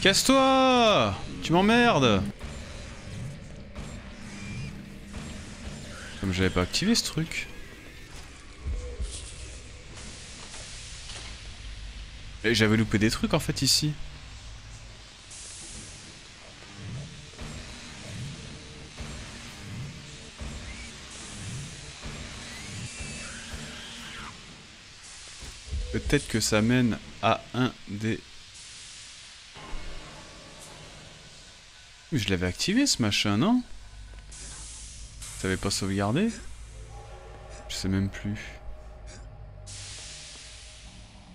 Casse-toi Tu m'emmerdes Comme j'avais pas activé ce truc. Et j'avais loupé des trucs en fait ici. Peut-être que ça mène à un des... Mais je l'avais activé ce machin, non? T'avais pas sauvegardé? Je sais même plus.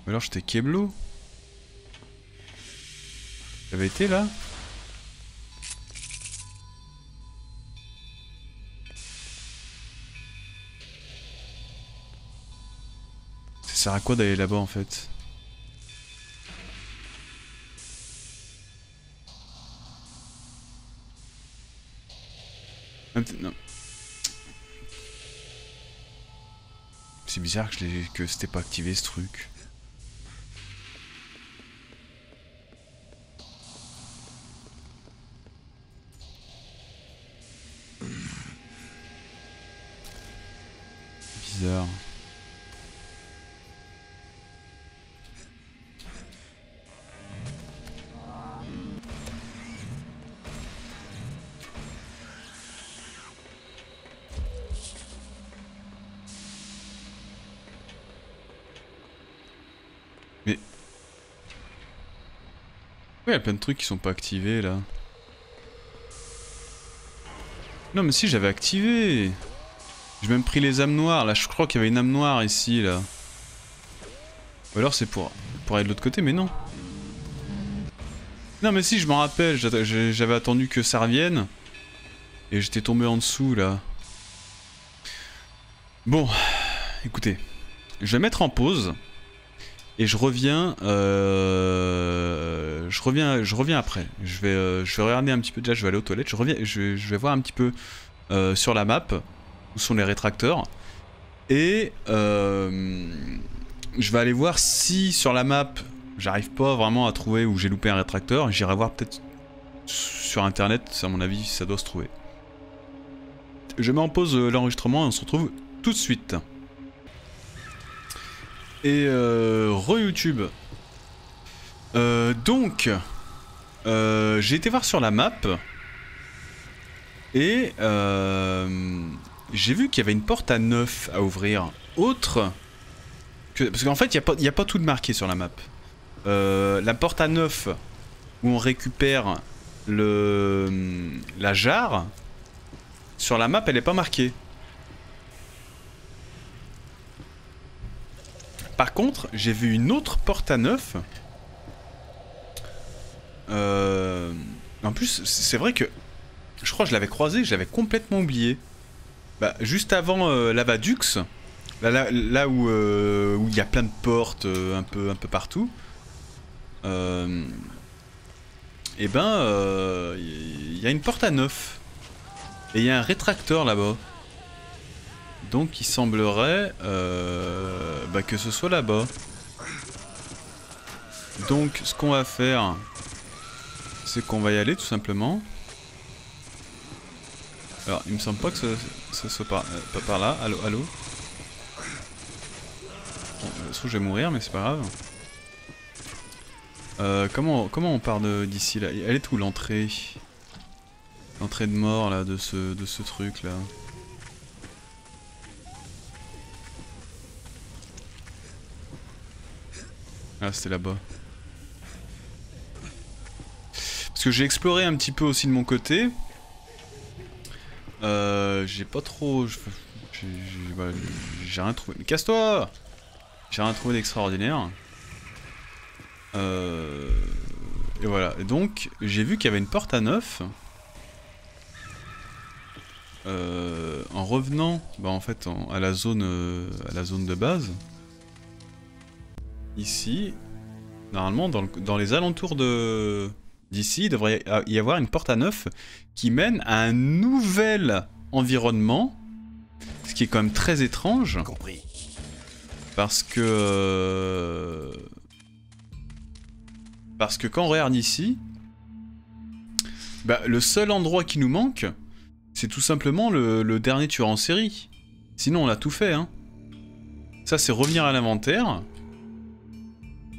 Ou alors j'étais Keblo? T'avais été là? Sert à quoi d'aller là-bas en fait. C'est bizarre que, je que c'était pas activé ce truc. Plein de trucs qui sont pas activés là. Non mais si j'avais activé J'ai même pris les âmes noires, là je crois qu'il y avait une âme noire ici là. Ou alors c'est pour, pour aller de l'autre côté mais non. Non mais si je m'en rappelle, j'avais attendu que ça revienne. Et j'étais tombé en dessous là. Bon, écoutez, je vais mettre en pause. Et je reviens, euh, je reviens, je reviens après. Je vais, euh, je vais regarder un petit peu. Déjà, je vais aller aux toilettes. Je reviens, je, vais voir un petit peu euh, sur la map où sont les rétracteurs. Et euh, je vais aller voir si sur la map j'arrive pas vraiment à trouver où j'ai loupé un rétracteur. J'irai voir peut-être sur internet. À mon avis, ça doit se trouver. Je mets en pause l'enregistrement et on se retrouve tout de suite. Et euh, re-YouTube. Euh, donc, euh, j'ai été voir sur la map. Et euh, j'ai vu qu'il y avait une porte à 9 à ouvrir. Autre que. Parce qu'en fait, il n'y a, pas- tout de marqué sur la map. La porte à 9 où on récupère le, la jarre. Sur la map, elle n'est pas marquée. Par contre, j'ai vu une autre porte à neuf. Euh, En plus, c'est vrai que je crois que je l'avais croisé, je l'avais complètement oublié. Bah, juste avant euh, Lavadux, là, euh, où il y a plein de portes euh, un peu un peu partout. Et ben, euh, il y a une porte à neuf. Et il y a un rétracteur là-bas. Donc il semblerait bah, que ce soit là-bas. Donc ce qu'on va faire, c'est qu'on va y aller tout simplement. Alors il me semble pas que ce, soit par, euh, pas par là. Allô, allô. Bon, euh, je vais mourir mais c'est pas grave. Euh, comment, comment on part d'ici là? Elle est où l'entrée? L'entrée de mort là de ce, de ce truc là? Ah, c'était là-bas. Que j'ai exploré un petit peu aussi de mon côté. Euh, j'ai pas trop... je- J'ai rien trouvé. Mais casse-toi J'ai rien trouvé d'extraordinaire. Euh, Et voilà. Et donc, j'ai vu qu'il y avait une porte à neuf. Euh, en revenant, bah en fait, à la zone, à la zone de base. Ici, normalement, dans, le- dans les alentours de d'ici, il devrait y avoir une porte à neuf qui mène à un nouvel environnement, ce qui est quand même très étrange Compris. parce que parce que quand on regarde ici, bah, le seul endroit qui nous manque, c'est tout simplement le, le dernier tueur en série. Sinon, on a tout fait. Hein. Ça, c'est revenir à l'inventaire.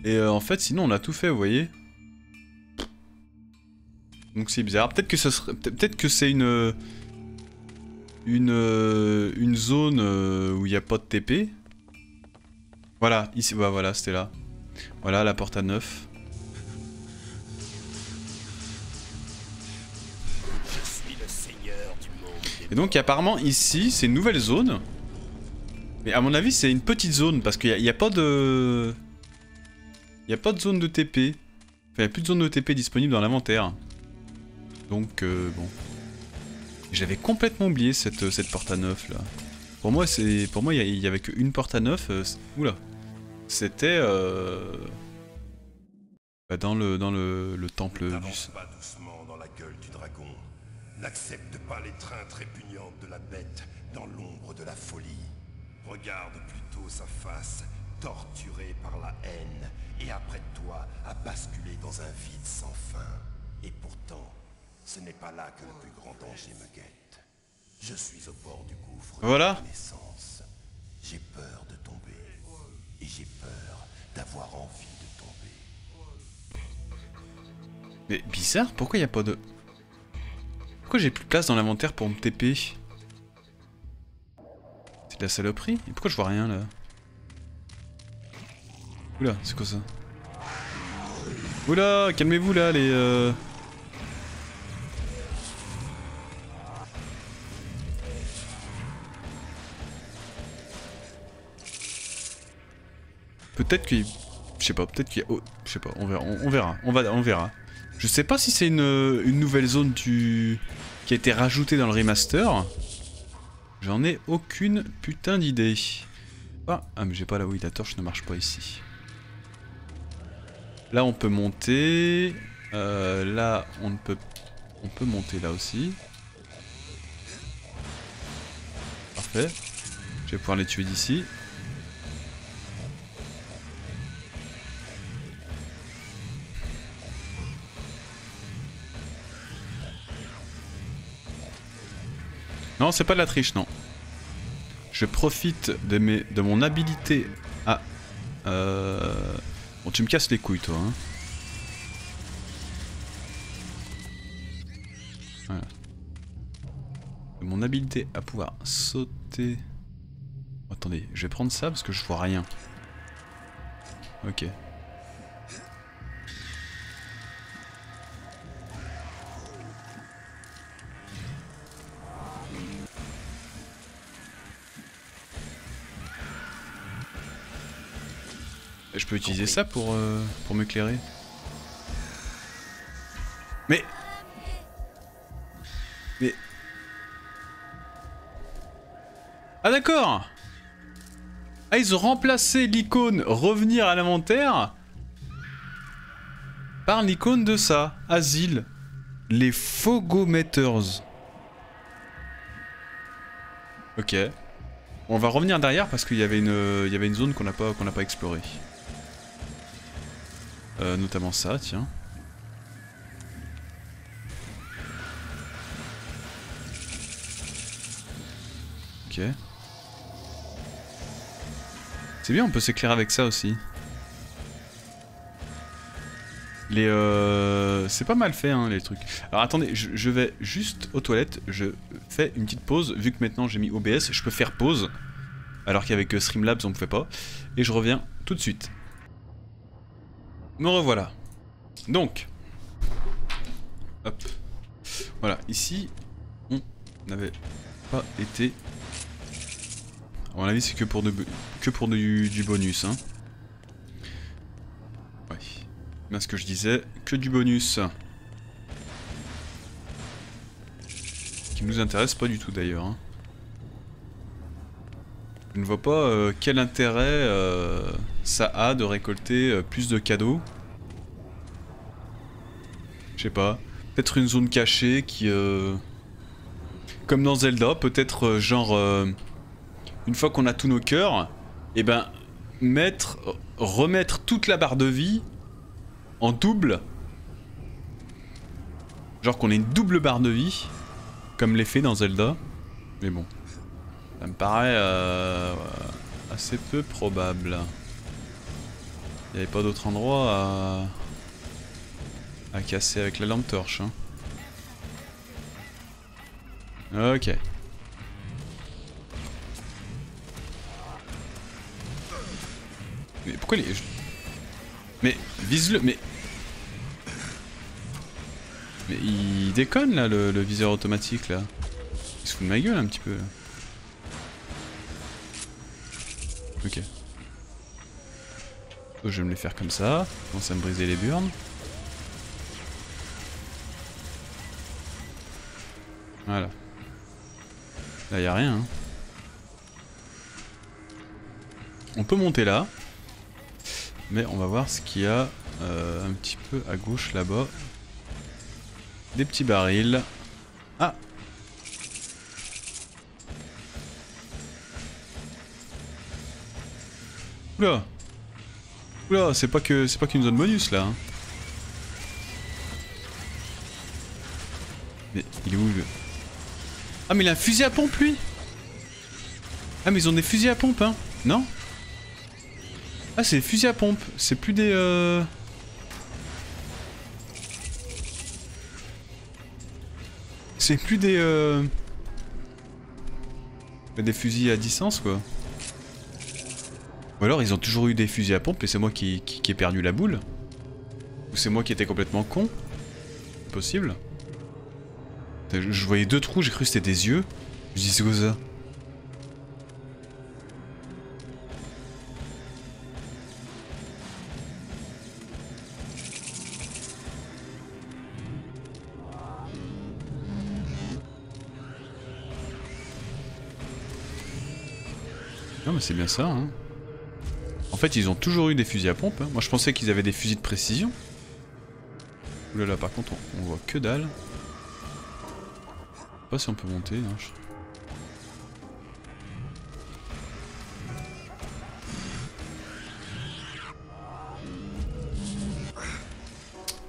Et euh, en fait, sinon, on a tout fait, vous voyez. Donc c'est bizarre. Peut-être que ce serait, peut- peut-être que c'est une une une zone euh, où il n'y a pas de TP. Voilà, ici, bah voilà, c'était là. Voilà la porte à 9. Et donc apparemment ici, c'est une nouvelle zone. Mais à mon avis, c'est une petite zone parce qu'il n'y a, pas de... Il n'y a pas de zone de TP. Enfin, il n'y a plus de zone de TP disponible dans l'inventaire. Donc, euh, bon. J'avais complètement oublié cette, cette porte à neuf là. Pour moi, c'est pour moi, il n'y avait qu'une porte à neuf. Euh, oula. C'était euh... bah, dans le dans le, le temple du... pas doucement dans la gueule du dragon. N'accepte pas l'étreinte répugnante de la bête dans l'ombre de la folie. Regarde plutôt sa face, torturée par la haine, et apprête-toi à basculer dans un vide sans fin. Et pourtant, ce n'est pas là que le plus grand danger me guette. Je suis au bord du gouffre voilà. de naissance. J'ai peur de tomber. Et j'ai peur d'avoir envie de tomber. Mais bizarre, pourquoi il n'y a pas de... Pourquoi j'ai plus de place dans l'inventaire pour me TP C'est de la saloperie? Et pourquoi je vois rien là? Oula, c'est quoi ça? Oula, calmez-vous là les... Euh... Peut-être qu'il... Je sais pas, peut-être qu'il y a... Oh, je sais pas, on verra, on, verra. Je sais pas si c'est une, nouvelle zone qui a été rajoutée dans le remaster. J'en ai aucune putain d'idée. Ah, ah, mais j'ai pas la oui, la torche ne marche pas ici. Là on peut monter. Euh, là on peut... On peut monter là aussi. Parfait. Je vais pouvoir les tuer d'ici. Non, c'est pas de la triche, non. Je profite de, mes, de mon habilité à... Euh... Bon, tu me casses les couilles, toi. Hein. Voilà. De mon habilité à pouvoir sauter... Attendez, je vais prendre ça parce que je vois rien. Ok. Je peux utiliser ça pour, euh, pour m'éclairer. Mais... Mais... Ah d'accord Ah ils ont remplacé l'icône revenir à l'inventaire par l'icône de ça, asile. Les Fogometters. Ok. On va revenir derrière parce qu'il y avait une, il y avait une zone qu'on n'a pas, qu'on n'a pas explorée. Euh, notamment ça, tiens. Ok. C'est bien, on peut s'éclairer avec ça aussi. Les euh... C'est pas mal fait, hein, les trucs. Alors attendez, je, vais juste aux toilettes, je fais une petite pause, vu que maintenant j'ai mis OBS, je peux faire pause, alors qu'avec Streamlabs on ne pouvait pas, et je reviens tout de suite. Me revoilà. Donc. Hop. Voilà, ici, on n'avait pas été... À mon avis, c'est que pour, que pour du, bonus. Hein. Ouais. Mais ce que je disais, que du bonus. Qui nous intéresse pas du tout d'ailleurs. Hein. Je ne vois pas euh, quel intérêt euh, ça a de récolter euh, plus de cadeaux. Je sais pas. Peut-être une zone cachée qui... Comme dans Zelda, peut-être genre... une fois qu'on a tous nos cœurs, et eh ben mettre... remettre toute la barre de vie en double. Genre qu'on ait une double barre de vie, comme l'effet dans Zelda. Mais bon. Ça me paraît euh, assez peu probable. Il avait pas d'autre endroit à... à casser avec la lampe torche. Hein. Ok. Mais pourquoi les... Mais vise-le, mais... Mais il déconne là le, viseur automatique là. Il se fout de ma gueule un petit peu. Ok. Oh, je vais me les faire comme ça. Commence à me briser les burnes. Voilà. Là, y a rien. hein. On peut monter là. Mais on va voir ce qu'il y a euh, un petit peu à gauche là-bas. Des petits barils. Ah Oula Oula, c'est pas que c'est pas qu'une zone bonus là. hein. Mais il est où le... Ah mais il a un fusil à pompe lui Ah mais ils ont des fusils à pompe hein Non? Ah c'est des fusils à pompe, c'est plus des... Euh... C'est plus des... Euh... Des fusils à distance quoi. Ou alors ils ont toujours eu des fusils à pompe et c'est moi qui, qui, ai perdu la boule. Ou c'est moi qui étais complètement con. Possible. Je, je voyais deux trous, j'ai cru que c'était des yeux. Je dis c'est quoi ça? Non mais c'est bien ça hein. Fait ils ont toujours eu des fusils à pompe. hein. Moi je pensais qu'ils avaient des fusils de précision. Oulala par contre on, voit que dalle. Je sais pas si on peut monter. hein,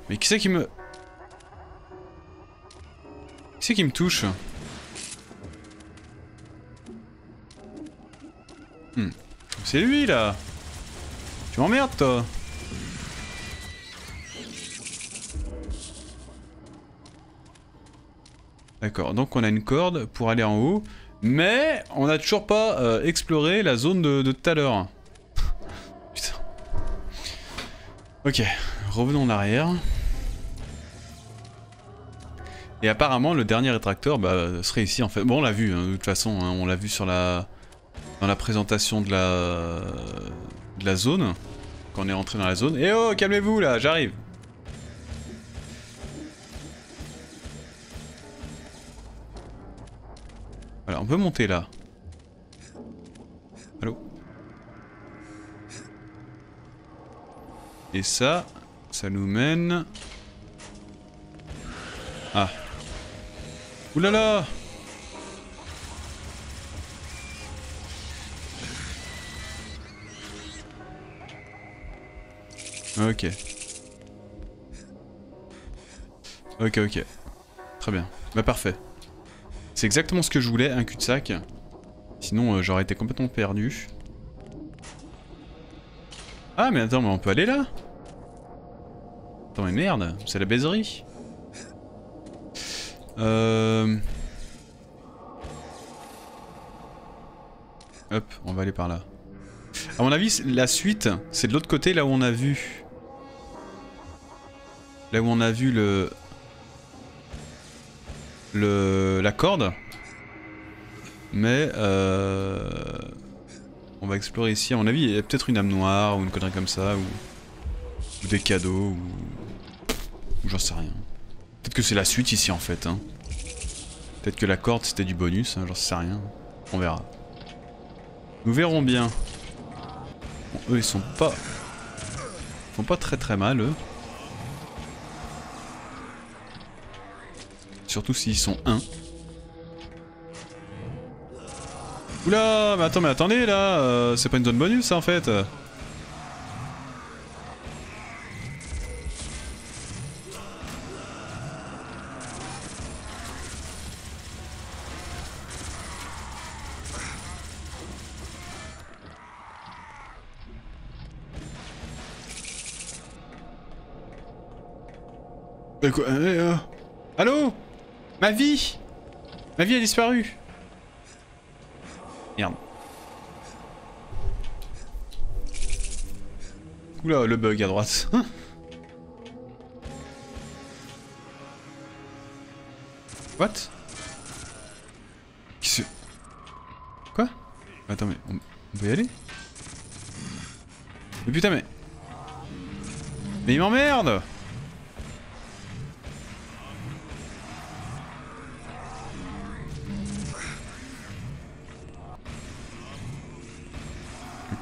Mais qui c'est qui me... Qui c'est qui me touche? Hmm. C'est lui là Tu m'emmerdes toi D'accord, donc on a une corde pour aller en haut, mais on n'a toujours pas euh, exploré la zone de tout à l'heure. Putain. Ok, revenons en arrière. Et apparemment, le dernier rétracteur bah, serait ici en fait. Bon, on l'a vu, hein, de toute façon, hein, on l'a vu sur la dans la présentation de la de la zone quand on est rentré dans la zone. Eh oh, calmez-vous là, j'arrive. Voilà, on peut monter là. Allô Et ça, ça nous mène... Ah. Oulala Ok. Ok, ok. Très bien. Bah parfait. C'est exactement ce que je voulais, un cul-de-sac. Sinon, euh, j'aurais été complètement perdu. Ah, mais attends, mais on peut aller là? Attends, mais merde, c'est la baiserie. Euh... Hop, on va aller par là. À mon avis, la suite, c'est de l'autre côté, là où on a vu... Là où on a vu le... Le... La corde. Mais... Euh... On va explorer ici. À mon avis, il y a peut-être une âme noire ou une connerie comme ça. Ou, ou des cadeaux. Ou, ou j'en sais rien. Peut-être que c'est la suite ici en fait. Hein. Peut-être que la corde c'était du bonus. hein, j'en sais rien. On verra. Nous verrons bien. Bon, eux ils sont pas... Ils font pas très très mal eux. Surtout s'ils sont 1. Oula, mais attends, mais attendez là, euh, c'est pas une zone bonus ça en fait. Euh, quoi, euh, euh, Allô Ma vie. Ma vie a disparu. Merde. Oula, le bug à droite. What? Quoi? Attends, mais on, on peut y aller? Mais putain, mais... Mais il m'emmerde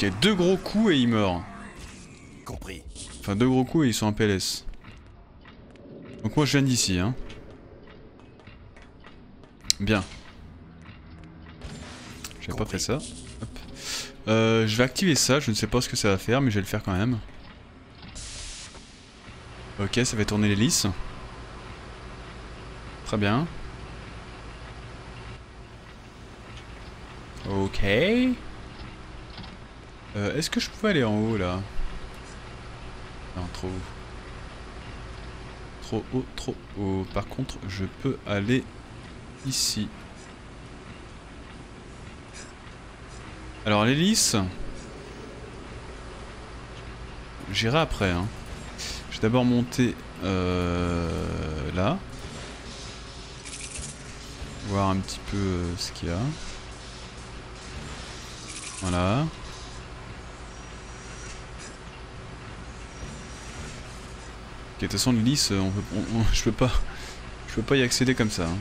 Ok, deux gros coups et il meurt. Compris. Enfin, deux gros coups et ils sont en PLS. Donc moi je viens d'ici, hein. Bien. J'avais pas fait ça. Hop. Euh, je vais activer ça, je ne sais pas ce que ça va faire, mais je vais le faire quand même. Ok, ça va tourner l'hélice. Très bien. Ok. Euh, Est-ce que je pouvais aller en haut là? Non, trop haut. Trop haut, trop haut. Par contre, je peux aller ici. Alors l'hélice... J'irai après. Hein. Je vais d'abord monter euh, là. Voir un petit peu euh, ce qu'il y a. Voilà. De toute façon l'hélice, on on- je peux pas, je peux pas y accéder comme ça. hein.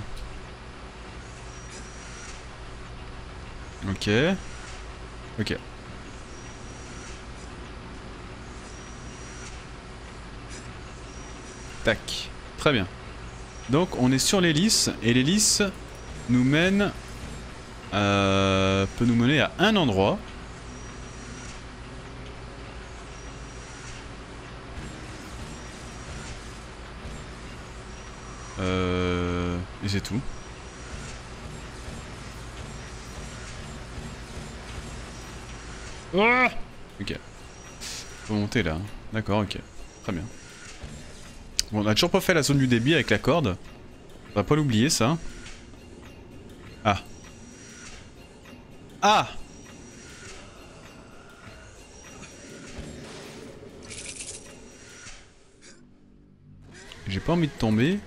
Ok. Ok. Tac. Très bien. Donc on est sur l'hélice et l'hélice nous mène euh, peut nous mener à un endroit. C'est tout. Ah ok. Faut monter là. D'accord, ok. Très bien. Bon, on a toujours pas fait la zone du débit avec la corde. On va pas l'oublier ça. Ah. Ah J'ai pas envie de tomber.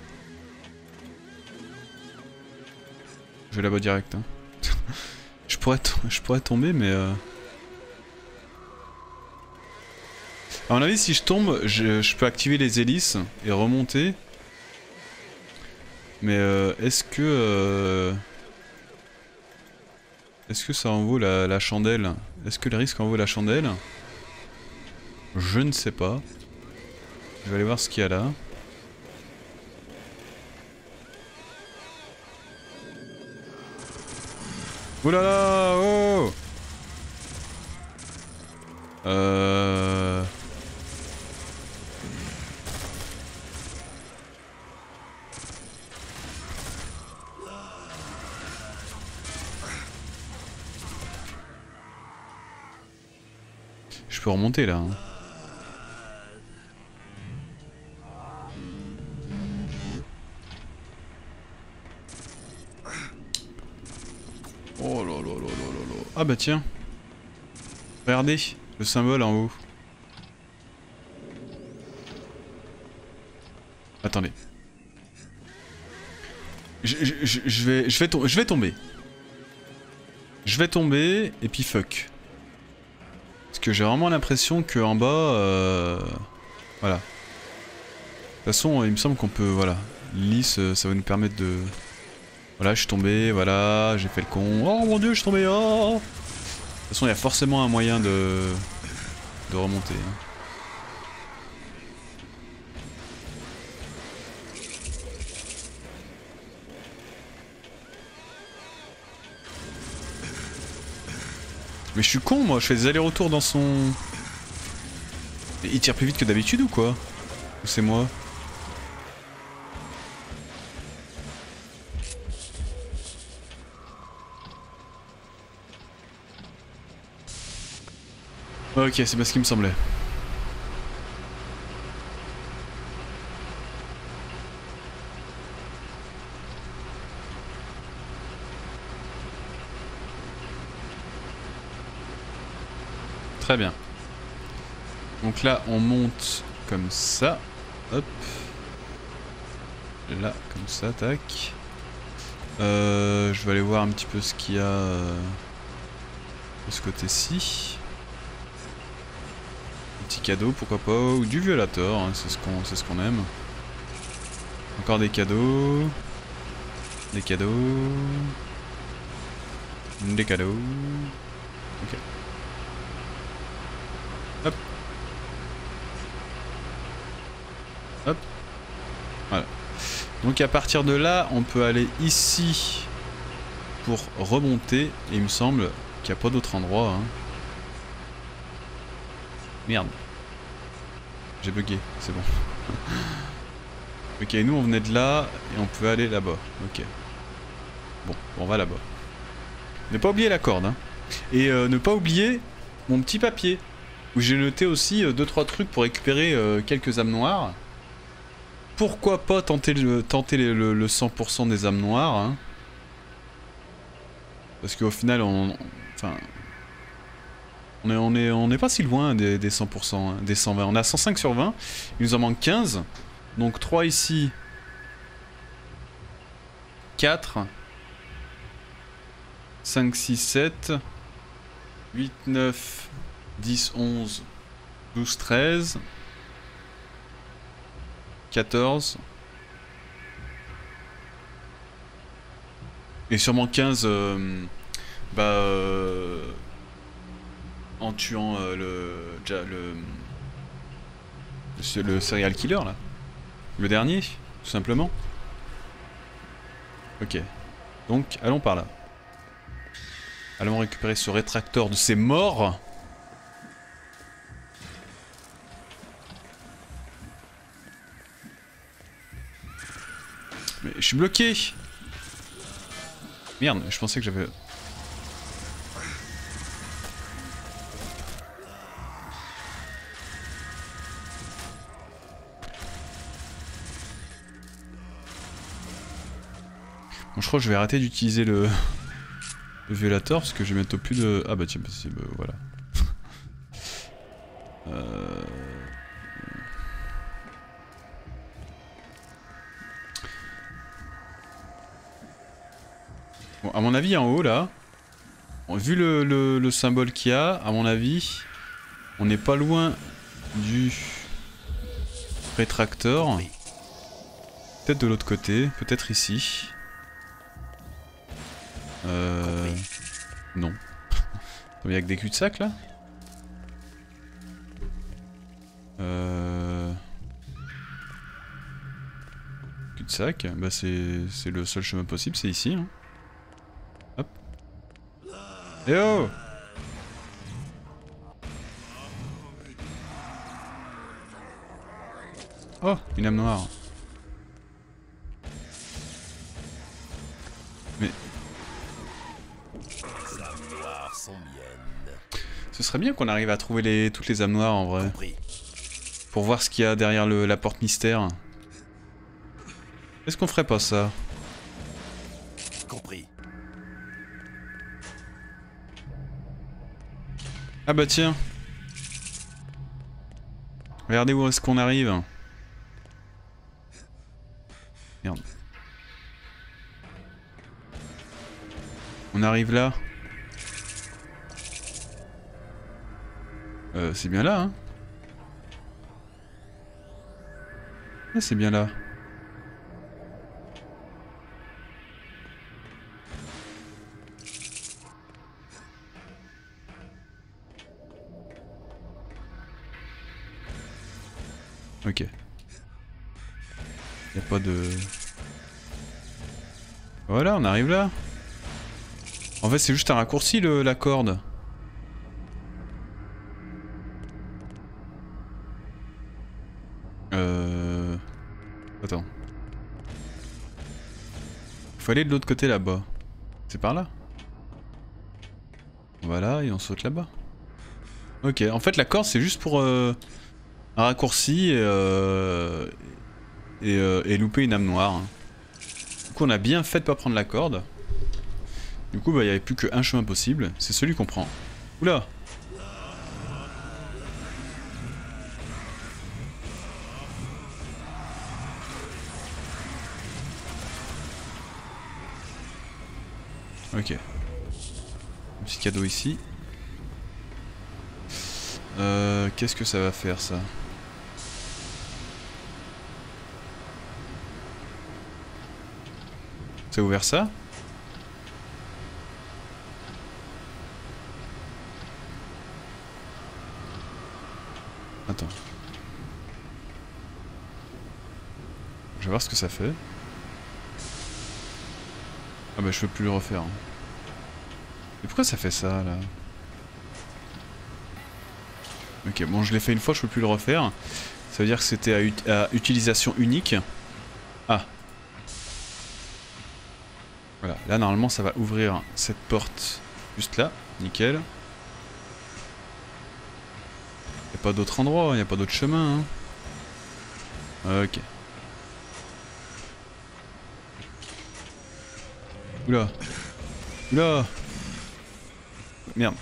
Je vais là-bas direct. je, pourrais je pourrais tomber mais... Euh... À mon avis si je tombe, je, je peux activer les hélices et remonter. Mais euh, est-ce que... euh, Est-ce que ça en vaut la, la chandelle? Est-ce que le risque en vaut la chandelle? Je ne sais pas. Je vais aller voir ce qu'il y a là. Oulala Oh Euh... Je peux remonter là. hein. Ah bah tiens. Regardez, le symbole en haut. Attendez. Je, vais, je, vais tom- je vais tomber. Je vais tomber et puis fuck. Parce que j'ai vraiment l'impression que en bas, euh, voilà. De toute façon, il me semble qu'on peut, voilà, lisse, euh, ça va nous permettre de. Voilà, je suis tombé, voilà, j'ai fait le con. Oh mon dieu, je suis tombé. Oh. De toute façon, il y a forcément un moyen de de remonter. hein. Mais je suis con, moi, je fais des allers-retours dans son. Il tire plus vite que d'habitude ou quoi? Ou c'est moi? Ok, c'est pas ce qui me semblait. Très bien. Donc là, on monte comme ça. Hop. Là, comme ça, tac. Euh, je vais aller voir un petit peu ce qu'il y a. euh. ce côté-ci. Petit cadeau, pourquoi pas, ou du violator, hein, c'est ce qu'on ce qu'on aime. Encore des cadeaux. Des cadeaux. Des cadeaux. Ok. Hop. Hop. Voilà. Donc à partir de là, on peut aller ici pour remonter. Et il me semble qu'il n'y a pas d'autre endroit. Hein. Merde. J'ai bugué, c'est bon. ok, nous on venait de là et on peut aller là-bas. Ok. Bon, on va là-bas. Ne pas oublier la corde. Hein. Et euh, ne pas oublier mon petit papier. Où j'ai noté aussi 2-3 euh, trucs pour récupérer euh, quelques âmes noires. Pourquoi pas tenter le, tenter le, 100% des âmes noires hein. Parce qu'au final, on, enfin, on est, on est, on est pas si loin des, 100%, hein, des 120. On a 105 sur 20, il nous en manque 15. Donc 3 ici. 4. 5, 6, 7. 8, 9, 10, 11, 12, 13. 14. Et sûrement 15 euh, bah, euh, en tuant euh, le, le, le serial killer là. Le dernier, tout simplement. Ok. Donc, allons par là. Allons récupérer ce rétracteur de ces morts. Mais je suis bloqué Merde, je pensais que j'avais... je crois que je vais arrêter d'utiliser le... le violator parce que j'ai bientôt plus de... Ah bah tiens, bah, bah voilà. euh... Bon, à mon avis, en haut, là, vu le, symbole qu'il y a, à mon avis, on n'est pas loin du rétracteur. Peut-être de l'autre côté, peut-être ici. Euh... Non. Il y a que des cul-de-sac, là Euh... Cul-de-sac, bah c'est le seul chemin possible, c'est ici. Hein. Eh oh Oh, une âme noire. Serait bien qu'on arrive à trouver les... toutes les âmes noires en vrai. Pour voir ce qu'il y a derrière le... la porte mystère. Est-ce qu'on ferait pas ça? Ah bah tiens. Regardez où est-ce qu'on arrive. Merde. On arrive là. Euh, c'est bien là, hein ah, c'est bien là. Ok. Y a pas de... Voilà, on arrive là. En fait, c'est juste un raccourci, le, la corde. Faut aller de l'autre côté là-bas. C'est par là Voilà, et on saute là-bas. Ok, en fait la corde c'est juste pour... Euh un raccourci euh, euh, et, louper une âme noire. Du coup on a bien fait de pas prendre la corde. Du coup bah il n'y avait plus qu'un chemin possible, c'est celui qu'on prend. Oula Ok. Un petit cadeau ici. Euh, Qu'est-ce que ça va faire ça? Ça a ouvert ça? Attends. Je vais voir ce que ça fait. Ah bah je peux plus le refaire. Mais pourquoi ça fait ça là Ok, bon je l'ai fait une fois, je peux plus le refaire. Ça veut dire que c'était à, ut- à utilisation unique. Ah. Voilà, là normalement ça va ouvrir cette porte juste là, nickel. Y a pas d'autre endroit, y a pas d'autre chemin. Hein. Ok. Oula. Oula. Merde.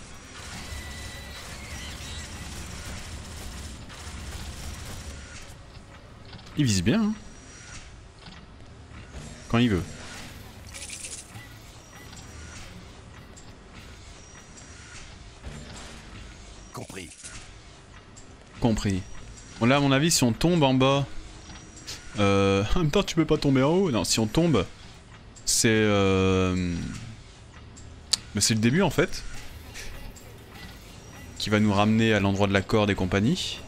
Il vise bien. Hein. Quand il veut. Compris. Compris. Bon là à mon avis si on tombe en bas... Euh... En même temps tu peux pas tomber en haut. Non si on tombe... C'est... Euh... Mais c'est le début en fait. Qui va nous ramener à l'endroit de la corde et compagnie.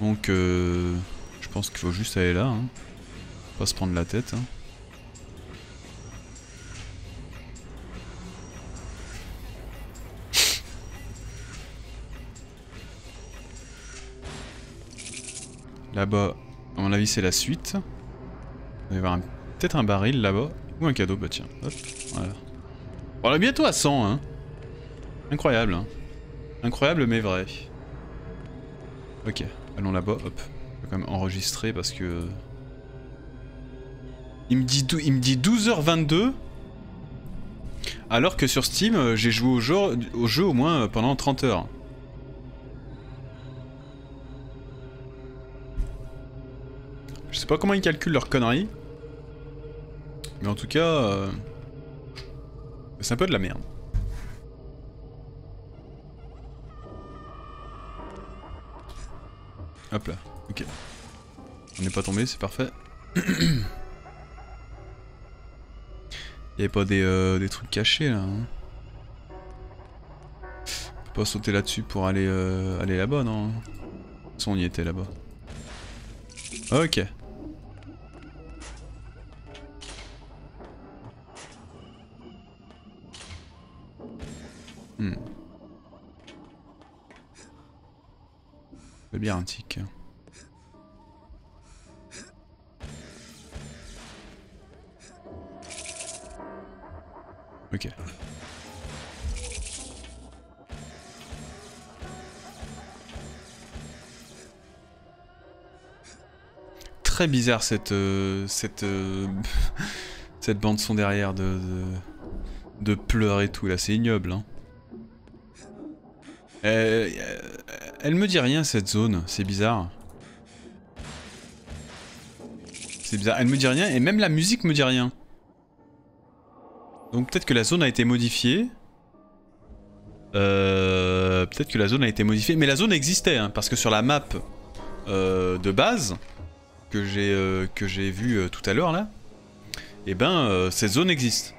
Donc euh... Je pense qu'il faut juste aller là. Hein. Pas se prendre la tête. Hein. Là-bas, à mon avis, c'est la suite. Il va y avoir peut-être un baril là-bas. Ou un cadeau, bah tiens. Hop, voilà. On est bientôt à 100, hein. Incroyable, hein. Incroyable, mais vrai. Ok, allons là-bas, hop. Je vais quand même enregistrer parce que... Il me dit, il me dit 12h22 alors que sur Steam, euh, j'ai joué au jeu, au jeu au moins euh, pendant 30 heures. Je sais pas comment ils calculent leurs conneries. Mais en tout cas... euh, C'est un peu de la merde. Hop là, ok. On n'est pas tombé, c'est parfait. Y'avait pas des, euh, des trucs cachés là. Hein. On peut pas sauter là-dessus pour aller, euh, aller là-bas, non De toute façon, on y était là-bas. Ok. Hmm. Labyrinthique. Ok. Très bizarre cette euh, cette euh, cette bande son derrière de, de pleurs et tout là, c'est ignoble. Hein. Euh, elle me dit rien cette zone, c'est bizarre. C'est bizarre, elle me dit rien et même la musique me dit rien. Donc peut-être que la zone a été modifiée. Euh, peut-être que la zone a été modifiée, mais la zone existait, hein, parce que sur la map euh, de base que j'ai euh, que j'ai vu euh, tout à l'heure là, et ben euh, cette zone existe.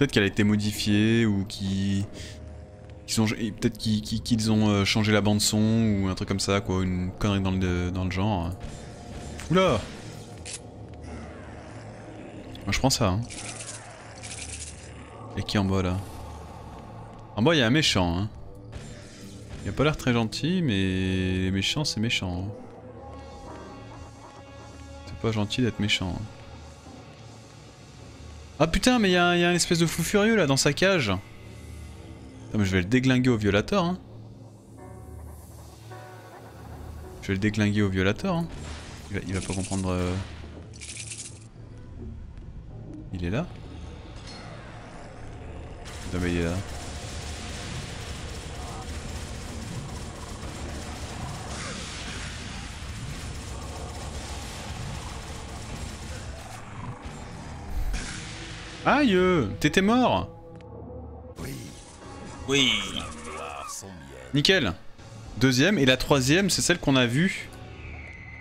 Peut-être qu'elle a été modifiée ou qui qu'ils ont peut-être qu'ils ont euh, changé la bande son ou un truc comme ça quoi, une connerie dans le dans le genre. Oula Moi je prends ça. Hein. Et qui en bas là? En bas il y a un méchant. Hein. Il a pas l'air très gentil mais les méchants c'est méchant. hein. C'est pas gentil d'être méchant. hein. Ah putain mais il y, a un- espèce de fou furieux là dans sa cage. Putain, mais je vais le déglinguer au violateur. Hein. Je vais le déglinguer au violateur. Hein. Il, va, il va pas comprendre. euh. Il est là Non mais il est là. Aïe T'étais mort Oui, Oui. Nickel. Deuxième. Et la troisième, c'est celle qu'on a vue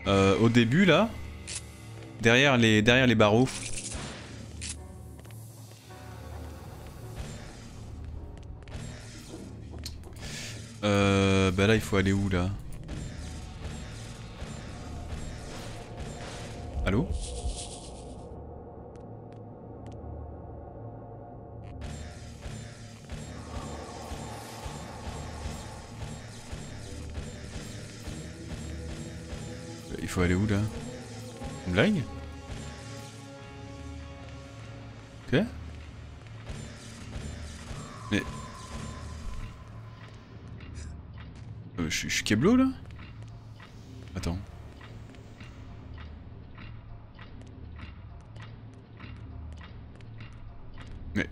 euh, au début, là. Derrière les, derrière les barreaux. Euh, bah là, il faut aller où, là? Allô? Faut aller où là? Une blague? Ok. Mais... Euh, je suis- Keblo là? Attends. Mais...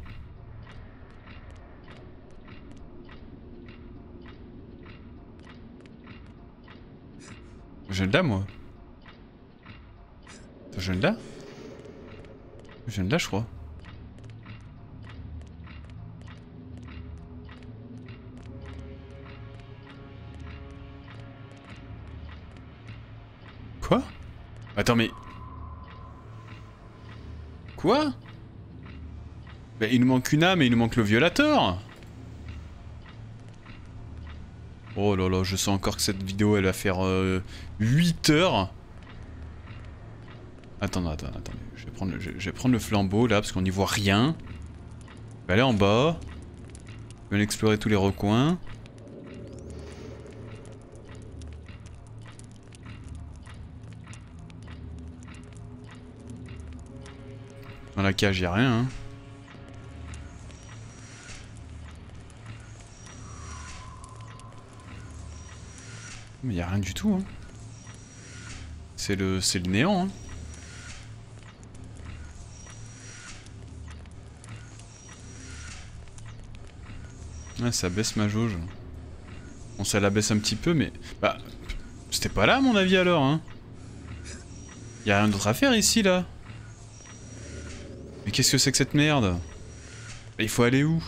Viens de là moi Je viens de là Je viens de là je crois. Quoi? Attends mais... Quoi? Bah il nous manque une âme et il nous manque le violateur Oh là là, je sens encore que cette vidéo elle va faire euh, 8 heures. Attends, attends, attends. Je vais prendre, le- flambeau là parce qu'on n'y voit rien. Je vais aller en bas. Je vais explorer tous les recoins. Dans la cage, y a rien. Hein. Mais y a rien du tout. Hein. C'est le, c'est le néant. Hein. Ça baisse ma jauge. Bon, ça la baisse un petit peu, mais... Bah, c'était pas là, à mon avis, alors, hein. Y a rien d'autre à faire, ici, là. Mais qu'est-ce que c'est que cette merde? Il faut aller où?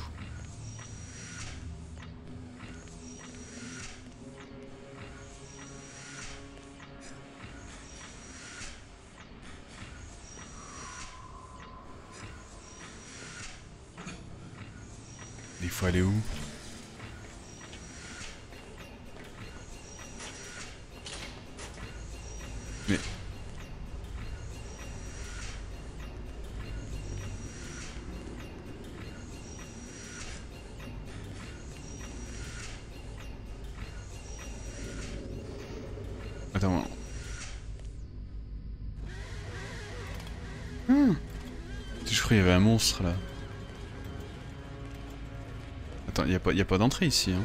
Attends, il n'y a pas, pas d'entrée ici. Hein.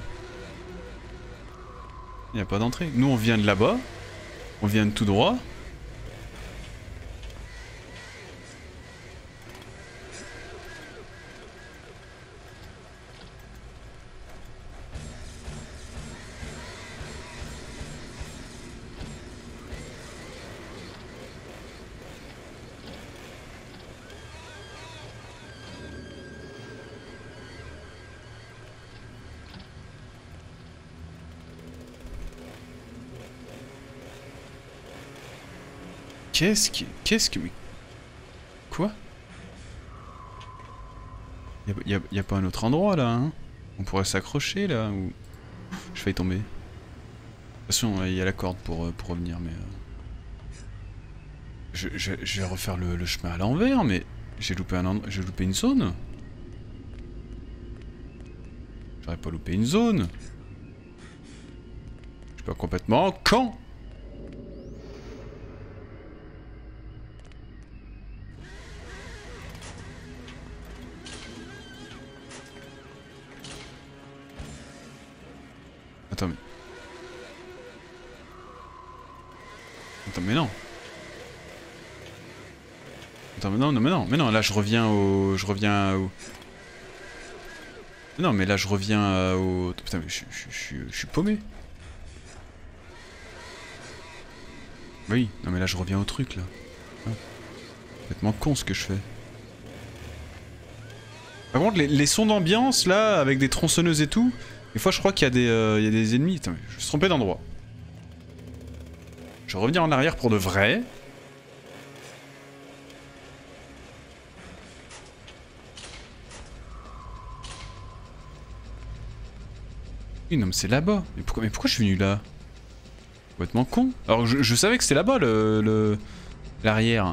Il a pas d'entrée. Nous on vient de là-bas. On vient de tout droit. Qu'est-ce qui... Qu'est-ce que... Quoi? Y a, y a- pas un autre endroit là, hein? On pourrait s'accrocher là, ou... Je failli tomber. De toute façon, il y a la corde pour, euh, pour revenir, mais... euh, Je, je- vais refaire le, chemin à l'envers, mais... J'ai loupé un. J'ai loupé une zone J'aurais pas loupé une zone Je suis pas complètement con mais non, là je reviens au... Je reviens au... Non, mais là je reviens euh, au... Putain, mais je, suis paumé. Oui, non mais là je reviens au truc, là. Hein. Complètement con ce que je fais. Par contre, les, sons d'ambiance, là, avec des tronçonneuses et tout, des fois je crois qu'il y, a des, euh, y a des ennemis... Attends, je me suis trompé d'endroit. Je revenir en arrière pour de vrai. Non, mais c'est là-bas. Mais pourquoi, mais pourquoi je suis venu là? Complètement con. Alors, je, savais que c'était là-bas, le... le- l'arrière.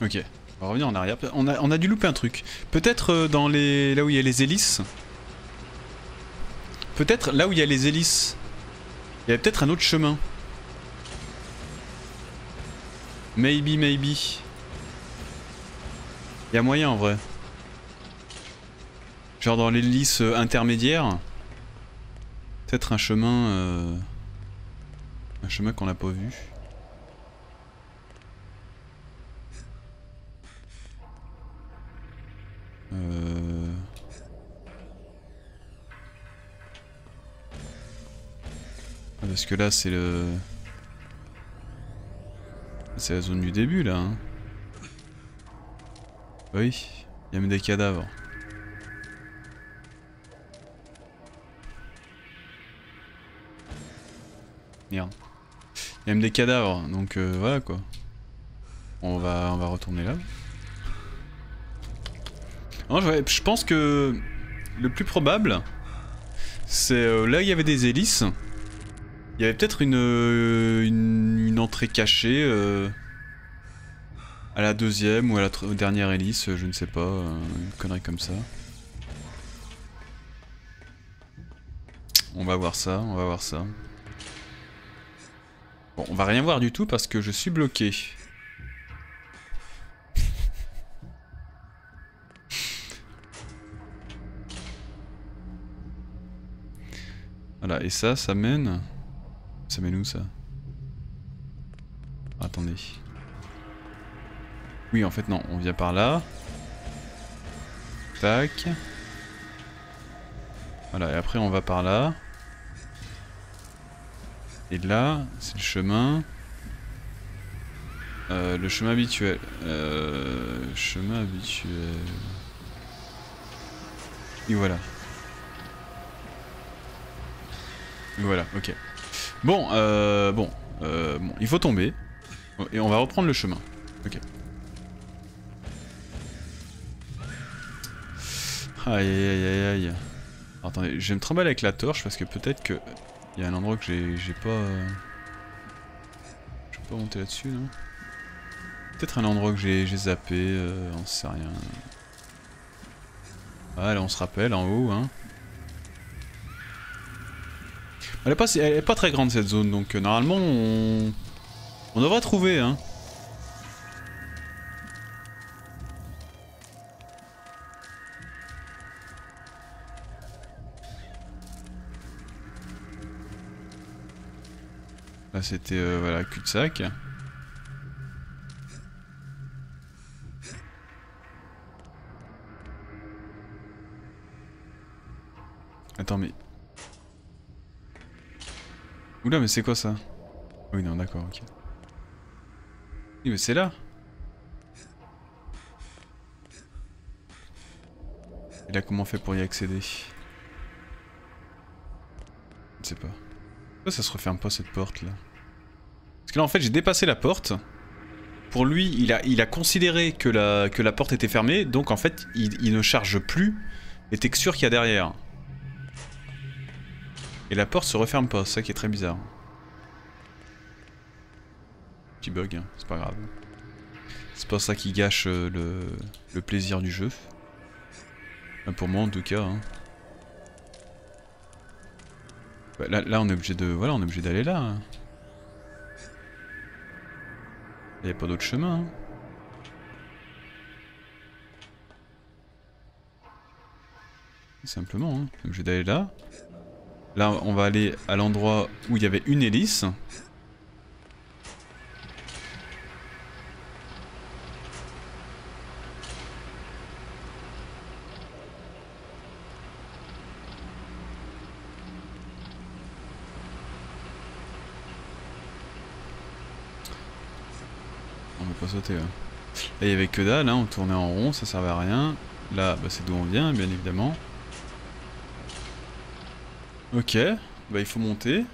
Ok, on va revenir en arrière. On a, on a dû louper un truc. Peut-être euh, dans les... là où il y a les hélices? Peut-être là où il y a les hélices. Il y a peut-être un autre chemin. Maybe, maybe. Il y a moyen en vrai. Genre dans l'hélice euh, intermédiaire. Peut-être un chemin... euh, Un chemin qu'on n'a pas vu. Parce que là c'est le... C'est la zone du début là. hein. Oui, il y a même des cadavres. Merde. Il y a même des cadavres, donc euh, voilà quoi. On va, on va retourner là. Non, je, je pense que le plus probable, c'est euh, là il y avait des hélices. Il y avait peut-être une, euh, entrée cachée euh, à la deuxième ou à la dernière hélice, je ne sais pas, euh, une connerie comme ça. On va voir ça, on va voir ça. Bon, on va rien voir du tout parce que je suis bloqué. Voilà, et ça, ça mène... Ça mène où ça? Attendez. Oui, en fait, non, on vient par là. Tac. Voilà, et après on va par là. Et là, c'est le chemin. Euh, le chemin habituel. Euh, chemin habituel. Et voilà. Et voilà, ok. Bon, euh, bon, euh, bon, il faut tomber. Et on va reprendre le chemin. Ok. Aïe aïe aïe aïe. Alors, attendez, je vais me trimballer avec la torche parce que peut-être que il y a un endroit que j'ai pas. euh, Je peux pas monter là-dessus, non? Peut-être un endroit que j'ai zappé, euh, on sait rien. Ah, là on se rappelle en haut, hein. Elle est pas, très grande cette zone, donc euh, normalement on, on devrait trouver, hein. Là c'était euh, voilà cul-de-sac. Attends mais... Oula mais c'est quoi ça? Oui non d'accord ok. Oui mais c'est là Et là comment on fait pour y accéder? Je ne sais pas. Pourquoi ça se referme pas cette porte là? Parce que là en fait j'ai dépassé la porte. Pour lui il a, il a considéré que la, que la porte était fermée donc en fait il, il ne charge plus les textures qu'il y a derrière. Et la porte se referme pas, c'est ça qui est très bizarre. Petit bug, hein, c'est pas grave. C'est pas ça qui gâche euh, le, le plaisir du jeu. Enfin, pour moi en tout cas. hein. Bah, là, là on est obligé de. Voilà, on est obligé d'aller là. hein. Y a pas d'autre chemin. hein. Simplement, hein. on est obligé d'aller là. Là, on va aller à l'endroit où il y avait une hélice. On peut pas sauter. Hein. Là, il y avait que dalle, hein. on tournait en rond, ça servait à rien. Là, bah, c'est d'où on vient, bien évidemment. Ok, bah il faut monter.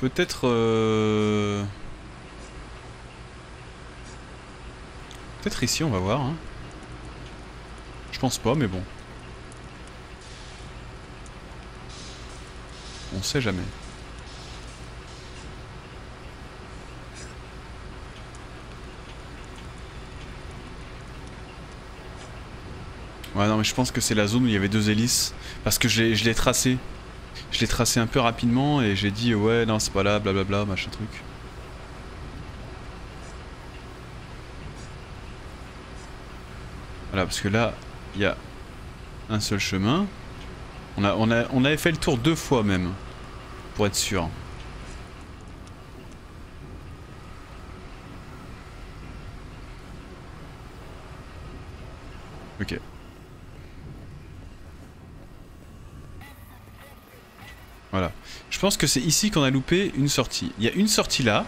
Peut-être... Euh... Peut-être ici, on va voir. Hein. Je pense pas, mais bon. On sait jamais. Ouais non mais je pense que c'est la zone où il y avait deux hélices. Parce que je l'ai tracé. Je l'ai tracé un peu rapidement et j'ai dit ouais non c'est pas là blablabla machin truc. Voilà parce que là il y a un seul chemin. On, a, on, a, on avait fait le tour deux fois même. Pour être sûr. Ok. Voilà. Je pense que c'est ici qu'on a loupé une sortie. Il y a une sortie là.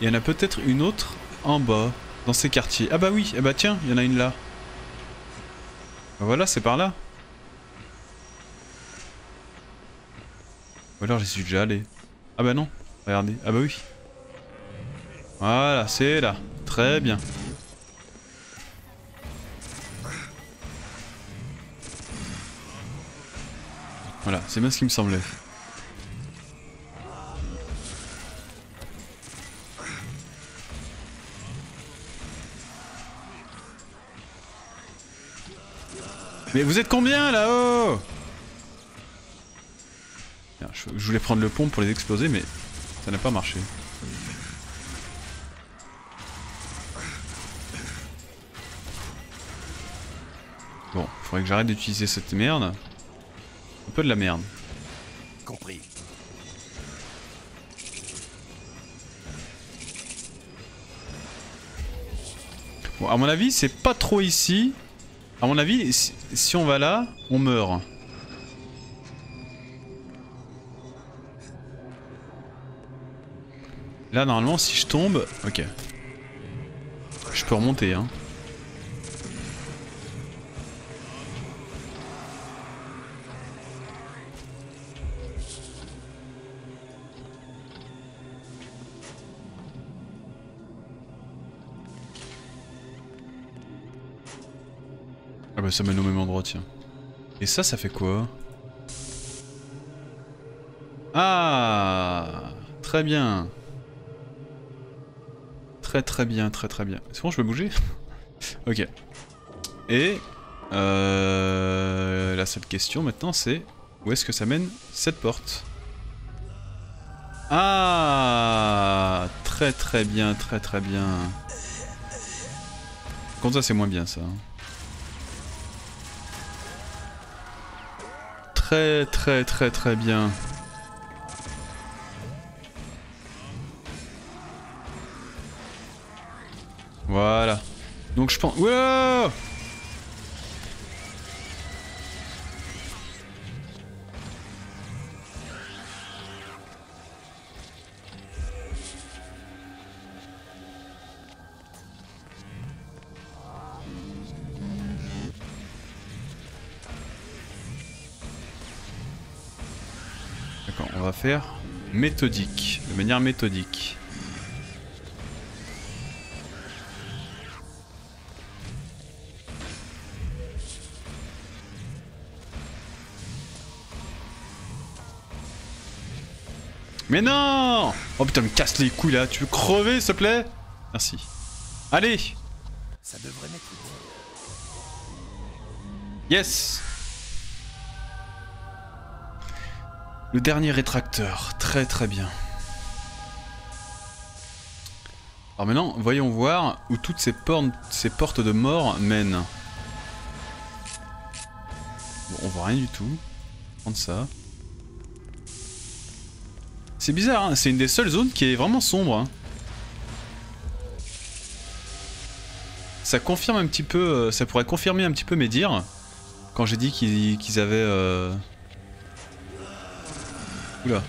Il y en a peut-être une autre en bas, dans ces quartiers. Ah bah oui, ah bah tiens, il y en a une là. Bah voilà, c'est par là. Ou alors j'y suis déjà allé. Ah bah non, regardez. Ah bah oui. Voilà, c'est là. Très bien. Voilà, c'est bien ce qui me semblait. Mais vous êtes combien là-haut? Je, voulais prendre le pont pour les exploser mais ça n'a pas marché. Bon, faudrait que j'arrête d'utiliser cette merde. Peu de la merde. Compris. Bon, à mon avis, c'est pas trop ici. À mon avis, si, on va là, on meurt. Là, normalement, si je tombe... Ok. Je peux remonter, hein. Ça mène au même endroit tiens. Et ça, ça fait quoi Ah Très bien. Très très bien, très très bien. C'est bon, je peux bouger Ok. Et... Euh, la seule question maintenant c'est... Où est-ce que ça mène cette porte Ah Très très bien, très très bien. Comme ça c'est moins bien ça. Hein. Très très très très bien. Voilà. Donc je pense... Wow méthodique, de manière méthodique. Mais non Oh putain, me casse les couilles là, tu veux crever s'il te plaît? Merci. Allez Ça devrait. Yes Le dernier rétracteur, très très bien. Alors maintenant, voyons voir où toutes ces, portes, de mort mènent. Bon, on voit rien du tout. Prendre ça. C'est bizarre, hein c'est une des seules zones qui est vraiment sombre. Hein. Ça confirme un petit peu, euh, ça pourrait confirmer un petit peu mes dires. Quand j'ai dit qu'ils avaient... Euh, Oula.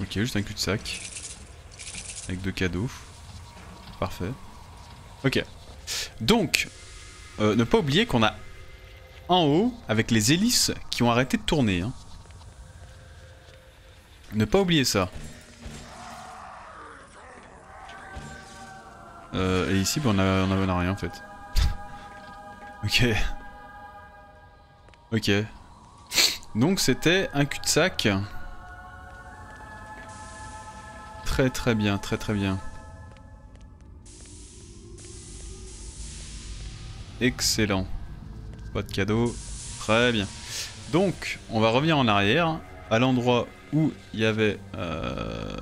Ok, juste un cul-de-sac. Avec deux cadeaux. Parfait. Ok. Donc, euh, ne pas oublier qu'on a en haut, avec les hélices qui ont arrêté de tourner. Hein. Ne pas oublier ça. Euh, et ici, bah, on, a, a rien en fait. ok. Ok. Donc c'était un cul-de-sac. Très très bien, très très bien. Excellent. Pas de cadeau. Très bien. Donc, on va revenir en arrière, à l'endroit où il y avait euh,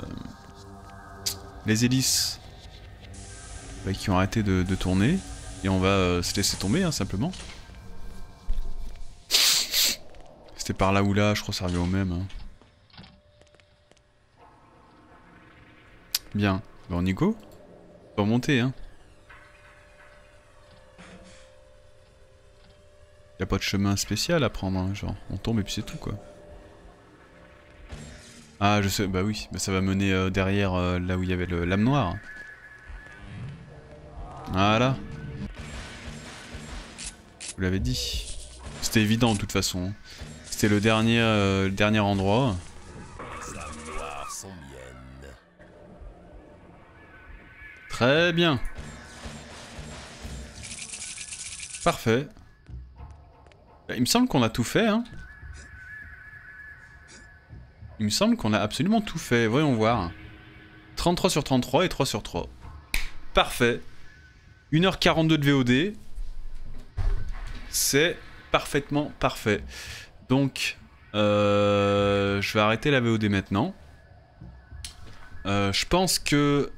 les hélices bah, qui ont arrêté de, tourner. Et on va euh, se laisser tomber, hein, simplement. C'était par là ou là, je crois que ça revient au même. Hein. Bien. On y go. On va monter, hein. Pas de chemin spécial à prendre, hein, genre. On tombe et puis c'est tout, quoi. Ah, je sais, bah oui, ça va mener euh, derrière euh, là où il y avait le lame noire. Voilà. Vous l'avez dit. C'était évident de toute façon. C'était le dernier, euh, le dernier endroit. Très bien. Parfait. Il me semble qu'on a tout fait, hein. Il me semble qu'on a absolument tout fait. Voyons voir. 33 sur 33 et 3 sur 3. Parfait. 1h42 de VOD. C'est parfaitement parfait. Donc, euh, je vais arrêter la VOD maintenant. Euh, je pense que,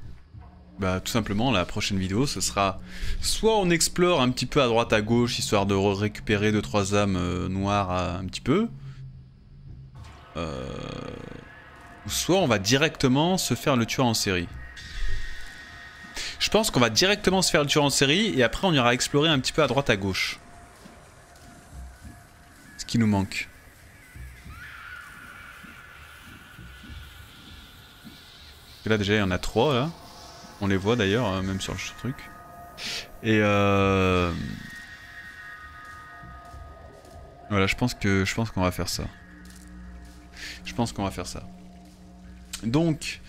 bah, tout simplement, la prochaine vidéo, ce sera soit on explore un petit peu à droite à gauche, histoire de récupérer 2-3 âmes euh, noires un petit peu. soit on va directement se faire le tueur en série. Je pense qu'on va directement se faire le tueur en série et après on ira explorer un petit peu à droite à gauche. Ce qui nous manque. là déjà il y en a trois là. On les voit d'ailleurs, euh, même sur le truc. Et euh... Voilà, je pense que je pense qu'on va faire ça. Je pense qu'on va faire ça. Donc,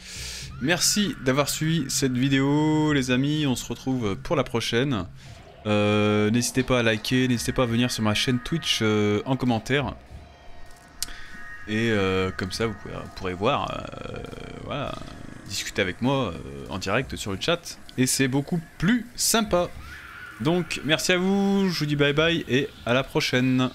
Merci d'avoir suivi cette vidéo, les amis. On se retrouve pour la prochaine. Euh, n'hésitez pas à liker, n'hésitez pas à venir sur ma chaîne Twitch euh, en commentaire. Et euh, comme ça, vous, pourrez voir, voilà, discuter avec moi en direct sur le chat. Et c'est beaucoup plus sympa. Donc, merci à vous, je vous dis bye bye et à la prochaine.